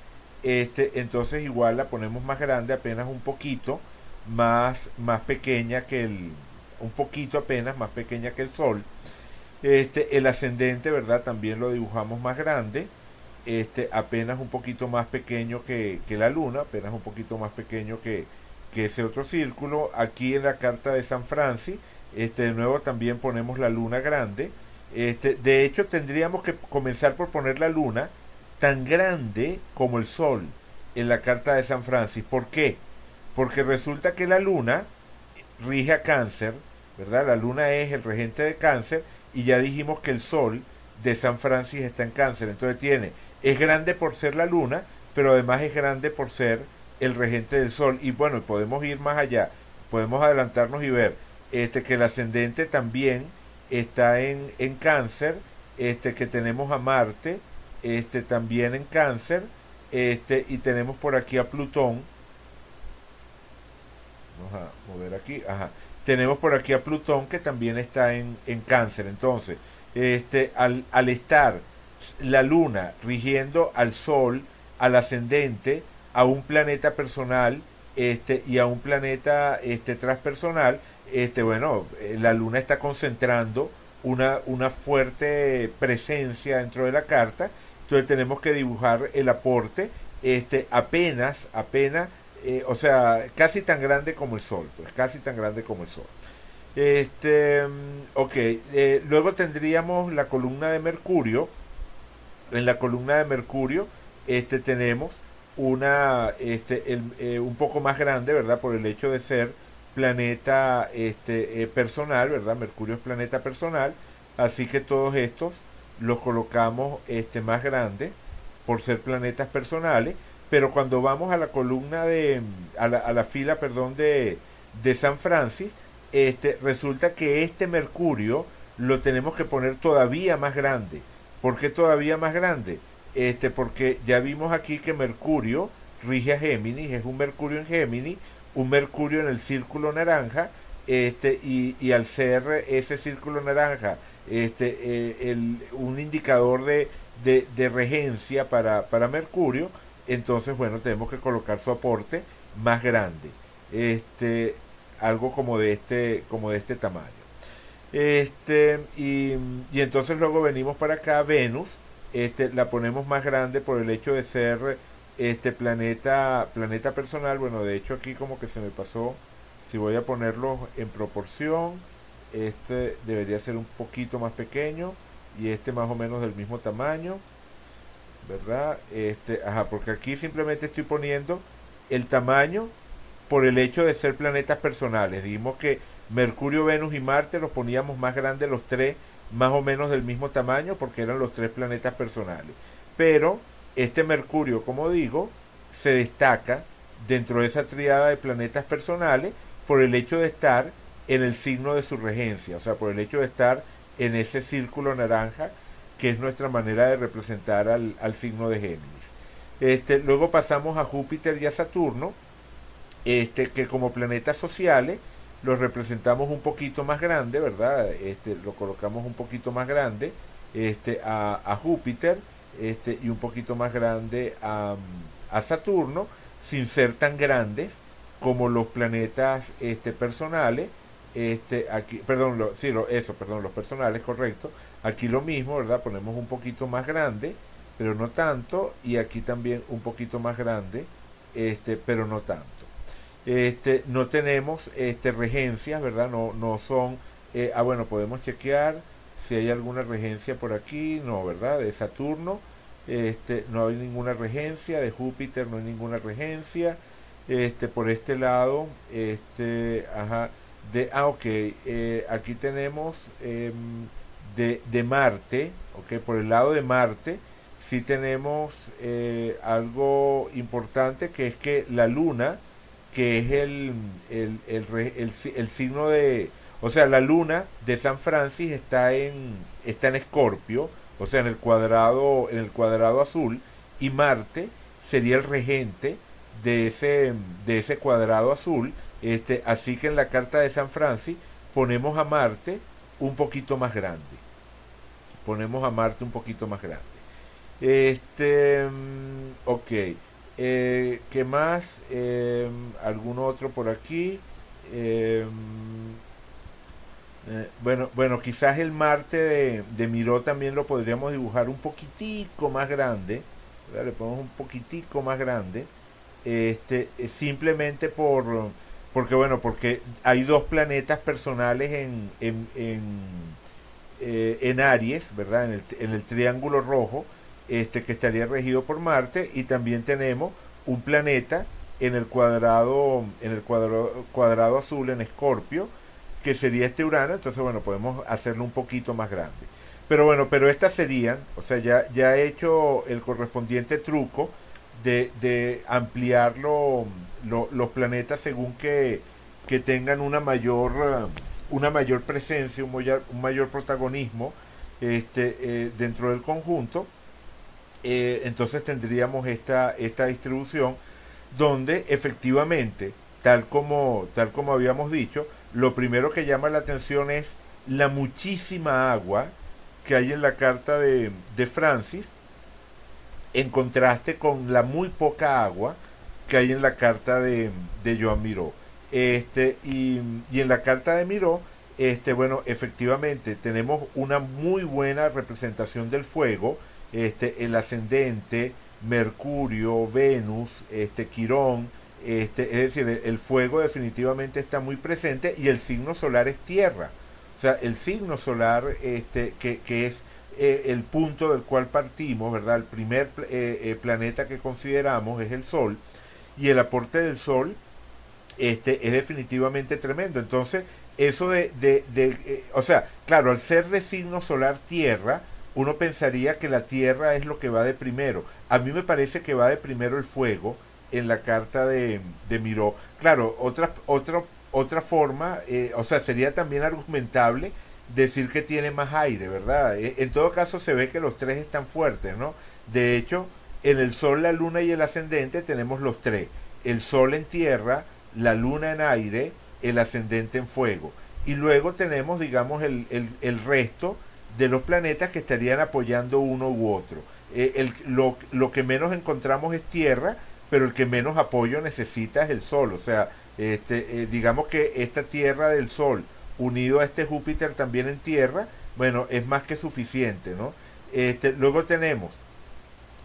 A: este, entonces igual la ponemos más grande, apenas un poquito, más, más pequeña que el, un poquito apenas más pequeña que el Sol. Este, el ascendente, ¿verdad? También lo dibujamos más grande, este, apenas un poquito más pequeño que, que la Luna, apenas un poquito más pequeño que, que, ese otro círculo. Aquí en la carta de San Francis, este, de nuevo también ponemos la Luna grande. Este, de hecho, tendríamos que comenzar por poner la Luna tan grande como el Sol en la carta de San Francis. ¿Por qué? Porque resulta que la luna rige a cáncer, ¿verdad? La luna es el regente de cáncer y ya dijimos que el sol de San Francisco está en cáncer. Entonces tiene, es grande por ser la luna, pero además es grande por ser el regente del sol. Y bueno, podemos ir más allá, podemos adelantarnos y ver este, que el ascendente también está en, en cáncer, este, que tenemos a Marte, este, también en cáncer, este, y tenemos por aquí a Plutón, Vamos a mover aquí. Ajá. Tenemos por aquí a Plutón que también está en, en cáncer. Entonces, este, al, al estar la luna rigiendo al sol, al ascendente, a un planeta personal este, y a un planeta este, transpersonal, este, bueno, eh, la luna está concentrando una, una fuerte presencia dentro de la carta. Entonces tenemos que dibujar el aporte este, apenas, apenas eh, o sea, casi tan grande como el Sol, pues casi tan grande como el Sol. Este, mm, ok, eh, luego tendríamos la columna de Mercurio. En la columna de Mercurio este, tenemos una, este, eh, un poco más grande, ¿verdad? Por el hecho de ser planeta este, personal, ¿verdad? Mercurio es planeta personal, así que todos estos los colocamos este, más grandes por ser planetas personales, pero cuando vamos a la columna de, a la, a la fila, perdón, de, de San Francis, este, resulta que este Mercurio lo tenemos que poner todavía más grande. ¿Por qué todavía más grande? Este, porque ya vimos aquí que Mercurio rige a Géminis, es un Mercurio en Géminis, un Mercurio en el círculo naranja, este, y, y al ser ese círculo naranja este, eh, el, un indicador de, de, de regencia para, para, Mercurio, entonces bueno, tenemos que colocar su aporte más grande. Este, algo como de este, como de este tamaño. Este, y, y entonces luego venimos para acá, Venus, este, la ponemos más grande por el hecho de ser este planeta, planeta personal. Bueno, de hecho aquí como que se me pasó, si voy a ponerlo en proporción, este debería ser un poquito más pequeño y este más o menos del mismo tamaño, ¿verdad? Este, ajá, porque aquí simplemente estoy poniendo el tamaño por el hecho de ser planetas personales. Dijimos que Mercurio, Venus y Marte los poníamos más grandes los tres, más o menos del mismo tamaño, porque eran los tres planetas personales. Pero este Mercurio, como digo, se destaca dentro de esa triada de planetas personales por el hecho de estar en el signo de su regencia, o sea, por el hecho de estar en ese círculo naranja, que es nuestra manera de representar al, al signo de Géminis. Este, luego pasamos a Júpiter y a Saturno, este, que como planetas sociales los representamos un poquito más grande, ¿verdad? Este, lo colocamos un poquito más grande este, a, a Júpiter este, y un poquito más grande a, a, Saturno, sin ser tan grandes como los planetas este, personales. Este, aquí, perdón, lo, sí, lo, eso, perdón, los personales, correcto. Aquí lo mismo, ¿verdad? Ponemos un poquito más grande, pero no tanto, y aquí también un poquito más grande, este, pero no tanto. Este, no tenemos este, regencias, ¿verdad? No, no son... Eh, ah, bueno, podemos chequear si hay alguna regencia por aquí. No, ¿verdad? De Saturno. Este, no hay ninguna regencia. De Júpiter no hay ninguna regencia. Este, por este lado, este, ajá, de, ah, ok, eh, aquí tenemos eh, de, de, Marte, ok, por el lado de Marte, sí tenemos eh, algo importante que es que la Luna, que es el, el, el, el, signo de, o sea, la luna de San Francis está en, está en Escorpio, o sea, en el cuadrado, en el cuadrado azul, y Marte sería el regente de ese, de ese cuadrado azul, este, así que en la carta de San Francis ponemos a Marte un poquito más grande. Ponemos a Marte un poquito más grande. Este, mm, ok. Eh, ¿Qué más? Eh, ¿Algún otro por aquí? Eh, eh, bueno, bueno, quizás el Marte de, de, Miró también lo podríamos dibujar un poquitico más grande. Le ponemos un poquitico más grande. Este, eh, simplemente por porque bueno, porque hay dos planetas personales en, en, eh, en Aries, ¿verdad? En el, en el triángulo rojo este, que estaría regido por Marte, y también tenemos un planeta en el cuadrado, en el cuadrado, cuadrado azul en Escorpio, que sería este Urano, entonces bueno, podemos hacerlo un poquito más grande. Pero bueno, pero estas serían, o sea, ya, ya he hecho el correspondiente truco de, de ampliar lo, lo, los planetas según que, que tengan una mayor, una mayor presencia, un mayor, protagonismo este, eh, dentro del conjunto eh, entonces tendríamos esta, esta distribución donde efectivamente, tal como, tal como habíamos dicho, lo primero que llama la atención es la muchísima agua que hay en la carta de, de Francis, en contraste con la muy poca agua que hay en la carta de, de Joan Miró. Este, y, en la carta de Miró, este, bueno, efectivamente tenemos una muy buena representación del fuego, este, el ascendente, Mercurio, Venus, este, Quirón, este, es decir, el fuego definitivamente está muy presente y el signo solar es tierra. O sea, el signo solar este, que, que es eh, el punto del cual partimos, ¿verdad? El primer eh, planeta que consideramos es el Sol y el aporte del Sol este, es definitivamente tremendo. Entonces, eso de, de, de o sea, claro, al ser de signo solar Tierra, uno pensaría que la Tierra es lo que va de primero. A mí me parece que va de primero el fuego en la carta de, de Miró. Claro, otra, otra, otra forma, eh, o sea, sería también argumentable decir que tiene más aire, ¿verdad? E, en todo caso se ve que los tres están fuertes, ¿no? De hecho, en el Sol, la Luna y el ascendente tenemos los tres. El Sol en tierra, la Luna en aire, el ascendente en fuego. Y luego tenemos, digamos, el, el, el resto de los planetas que estarían apoyando uno u otro. Eh, el, lo, lo, que menos encontramos es tierra, pero el que menos apoyo necesita es el Sol. O sea, este, eh, digamos que esta tierra del Sol unido a este Júpiter también en tierra, bueno, es más que suficiente, ¿no? Este, luego tenemos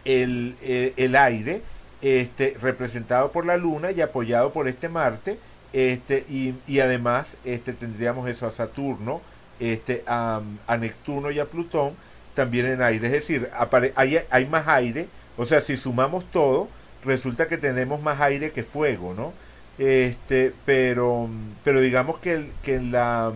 A: el, eh, el aire, este, representado por la Luna y apoyado por este Marte, este, y, y además este, tendríamos eso a Saturno, este, a, Neptuno y a Plutón también en aire. Es decir, hay, hay más aire, o sea, si sumamos todo, resulta que tenemos más aire que fuego, ¿no? Este, pero, pero digamos que, que en, la,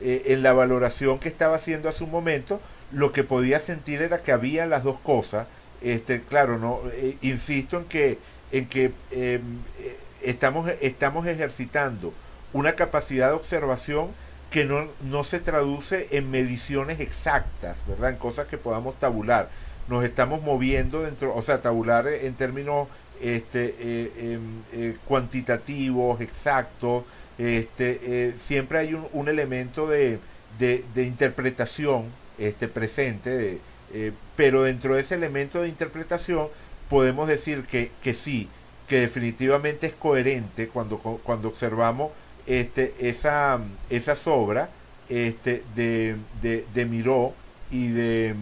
A: eh, en la valoración que estaba haciendo a su momento, lo que podía sentir era que había las dos cosas. Este, claro, eh, insisto en que, em, eh, estamos, estamos ejercitando una capacidad de observación que no, no se traduce en mediciones exactas, ¿verdad? En cosas que podamos tabular. Nos estamos moviendo dentro, o sea, tabular en términos este, eh, em, cuantitativos, exactos. Este, siempre hay un, elemento de, de, de, interpretación presente, eh, pero dentro de ese elemento de interpretación podemos decir que, que sí, que definitivamente es coherente cuando, cuando observamos este, esa, esa sobra este, de, de, de Miró y de,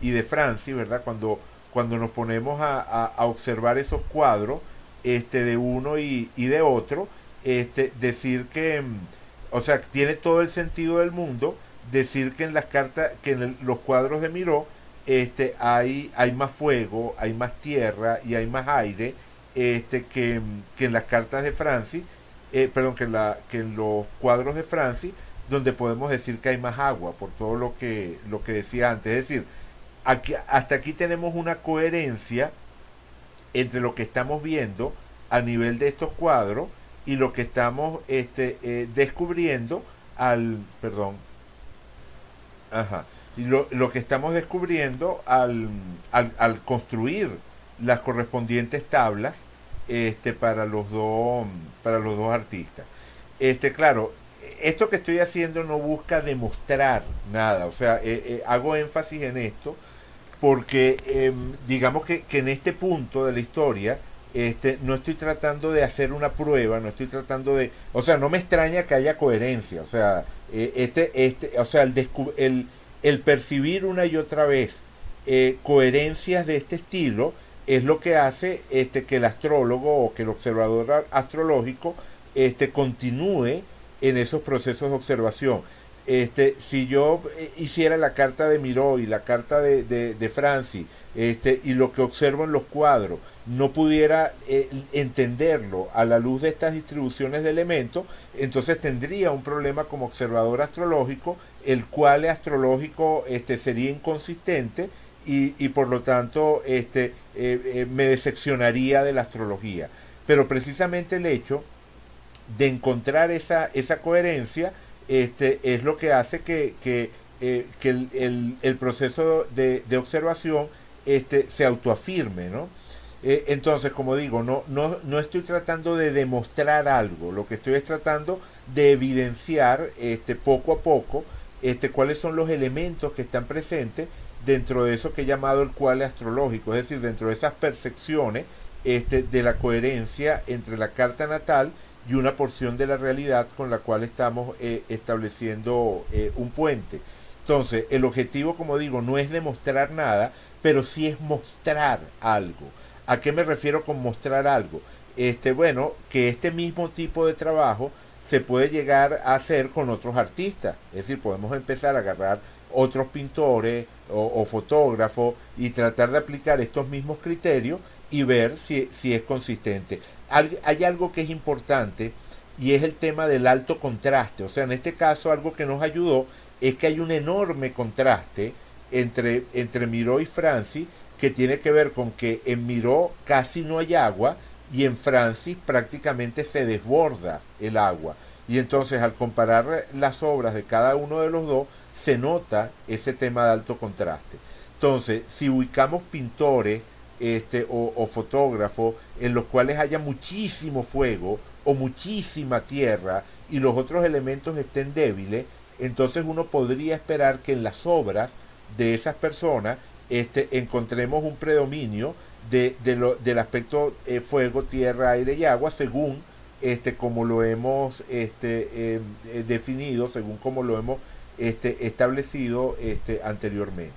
A: y de Franci, ¿verdad? Cuando, cuando nos ponemos a, a, observar esos cuadros este, de uno y, y de otro, este, decir que, o sea, tiene todo el sentido del mundo decir que en las cartas, que en los cuadros de Miró, este, hay, hay más fuego, hay más tierra y hay más aire este, que, que en las cartas de Francis, eh, perdón, que, la, que en los cuadros de Francis, donde podemos decir que hay más agua, por todo lo que, lo que decía antes. Es decir, aquí, hasta aquí tenemos una coherencia entre lo que estamos viendo a nivel de estos cuadros y lo que estamos este, eh, descubriendo al, perdón, ajá, lo, lo que estamos descubriendo al, al, al construir las correspondientes tablas este, para los dos para los dos artistas. Este, claro, esto que estoy haciendo no busca demostrar nada, o sea, eh, eh, hago énfasis en esto porque eh, digamos que, que, en este punto de la historia este, no estoy tratando de hacer una prueba, no estoy tratando de, o sea, no me extraña que haya coherencia, o sea, eh, este, este, o sea, el, el, el percibir una y otra vez eh, coherencias de este estilo es lo que hace este, que el astrólogo o que el observador astrológico este, continúe en esos procesos de observación. Este, si yo eh, hiciera la carta de Miró y la carta de, de, Franci este, y lo que observo en los cuadros no pudiera eh, entenderlo a la luz de estas distribuciones de elementos, entonces tendría un problema como observador astrológico, el cual astrológico este, sería inconsistente y, y por lo tanto este, eh, eh, me decepcionaría de la astrología. Pero precisamente el hecho de encontrar esa, esa coherencia este, es lo que hace que, que, eh, que el, el, proceso de, de, observación este, se autoafirme. ¿no? Entonces, como digo, no, no, no estoy tratando de demostrar algo, lo que estoy es tratando de evidenciar este, poco a poco este, cuáles son los elementos que están presentes dentro de eso que he llamado el cual astrológico, es decir, dentro de esas percepciones este, de la coherencia entre la carta natal y una porción de la realidad con la cual estamos eh, estableciendo eh, un puente. Entonces, el objetivo, como digo, no es demostrar nada, pero sí es mostrar algo. ¿A qué me refiero con mostrar algo? Este, bueno, que este mismo tipo de trabajo se puede llegar a hacer con otros artistas. Es decir, podemos empezar a agarrar otros pintores o, fotógrafos y tratar de aplicar estos mismos criterios y ver si, si es consistente. Hay, algo que es importante y es el tema del alto contraste. O sea, en este caso algo que nos ayudó es que hay un enorme contraste entre, entre Miró y Francis que tiene que ver con que en Miró casi no hay agua y en Francis prácticamente se desborda el agua. Y entonces al comparar las obras de cada uno de los dos, se nota ese tema de alto contraste. Entonces, si ubicamos pintores este, o, fotógrafos en los cuales haya muchísimo fuego o muchísima tierra y los otros elementos estén débiles, entonces uno podría esperar que en las obras de esas personas este, encontremos un predominio de, lo, del aspecto eh, fuego, tierra, aire y agua según este, como lo hemos este, eh, eh, definido, según como lo hemos este, establecido este, anteriormente.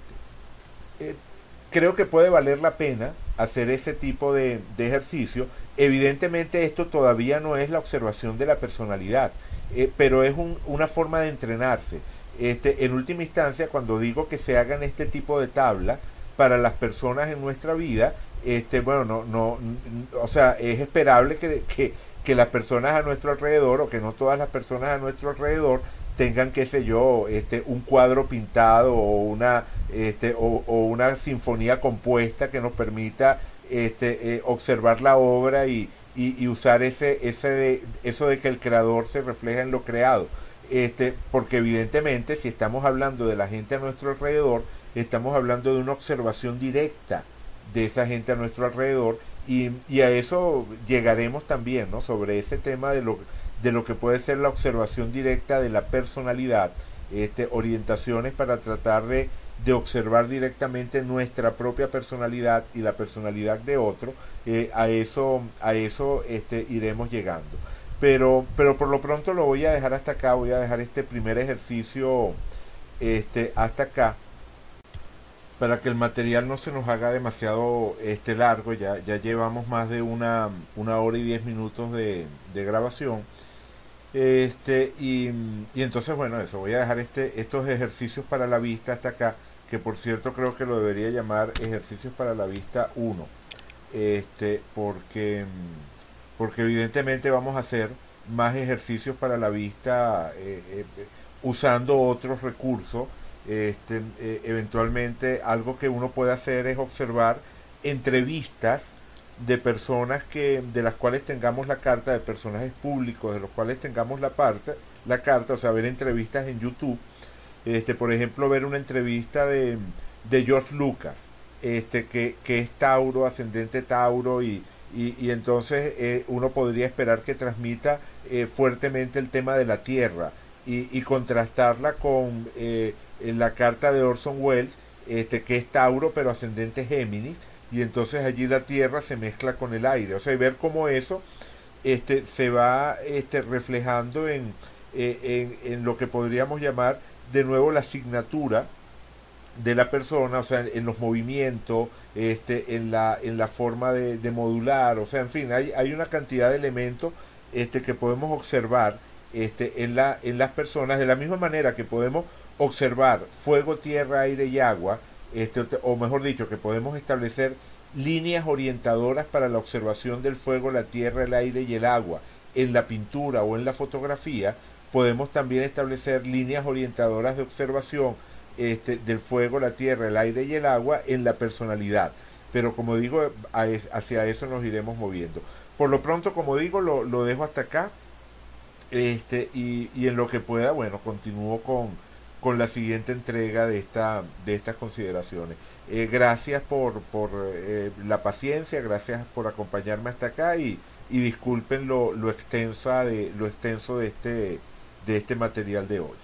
A: Creo que puede valer la pena hacer ese tipo de, ejercicio. Evidentemente esto todavía no es la observación de la personalidad, pero es una forma de entrenarse. Este, en última instancia, cuando digo que se hagan este tipo de tabla para las personas en nuestra vida, este, bueno, no, no, o sea, es esperable que, que, que las personas a nuestro alrededor, o que no todas las personas a nuestro alrededor, tengan, qué sé yo, este, un cuadro pintado o una, este, o, una sinfonía compuesta que nos permita este, eh, observar la obra y, y, usar ese, ese de, eso de que el creador se refleja en lo creado. Este, porque evidentemente si estamos hablando de la gente a nuestro alrededor, estamos hablando de una observación directa de esa gente a nuestro alrededor y, a eso llegaremos también, ¿no? Sobre ese tema de lo de lo que puede ser la observación directa de la personalidad, este, orientaciones para tratar de, observar directamente nuestra propia personalidad y la personalidad de otro, eh, a eso, a eso este, iremos llegando. Pero, pero por lo pronto lo voy a dejar hasta acá, voy a dejar este primer ejercicio este, hasta acá para que el material no se nos haga demasiado este largo, ya, ya llevamos más de una, una hora y diez minutos de, grabación. Este, y, entonces, bueno, eso, voy a dejar este, estos ejercicios para la vista hasta acá, que por cierto creo que lo debería llamar ejercicios para la vista 1, este, porque, porque evidentemente vamos a hacer más ejercicios para la vista eh, eh, usando otros recursos. Este, eh, eventualmente algo que uno puede hacer es observar entrevistas de personas que de las cuales tengamos la carta de personajes públicos de los cuales tengamos la parte la carta o sea ver entrevistas en YouTube. Este por ejemplo ver una entrevista de, de George Lucas este que, que es Tauro ascendente Tauro y, y, entonces eh, uno podría esperar que transmita eh, fuertemente el tema de la tierra y, y contrastarla con eh, la carta de Orson Welles este que es Tauro pero ascendente Géminis y entonces allí la tierra se mezcla con el aire. O sea, y ver cómo eso este, se va este, reflejando en, eh, en, lo que podríamos llamar de nuevo la asignatura de la persona, o sea, en los movimientos, este, en, la, en la forma de, modular, o sea, en fin, hay, hay una cantidad de elementos este, que podemos observar este, en, la, en las personas, de la misma manera que podemos observar fuego, tierra, aire y agua, este, o mejor dicho, que podemos establecer líneas orientadoras para la observación del fuego, la tierra, el aire y el agua en la pintura o en la fotografía, podemos también establecer líneas orientadoras de observación este, del fuego, la tierra, el aire y el agua en la personalidad. Pero como digo, hacia eso nos iremos moviendo. Por lo pronto, como digo, lo, lo dejo hasta acá. Este, y, y en lo que pueda, bueno, continúo con, con la siguiente entrega de, esta, de estas consideraciones. Eh, gracias por, por eh, la paciencia, gracias por acompañarme hasta acá y, y disculpen lo, lo, extensa de, lo extenso de este, de este material de hoy.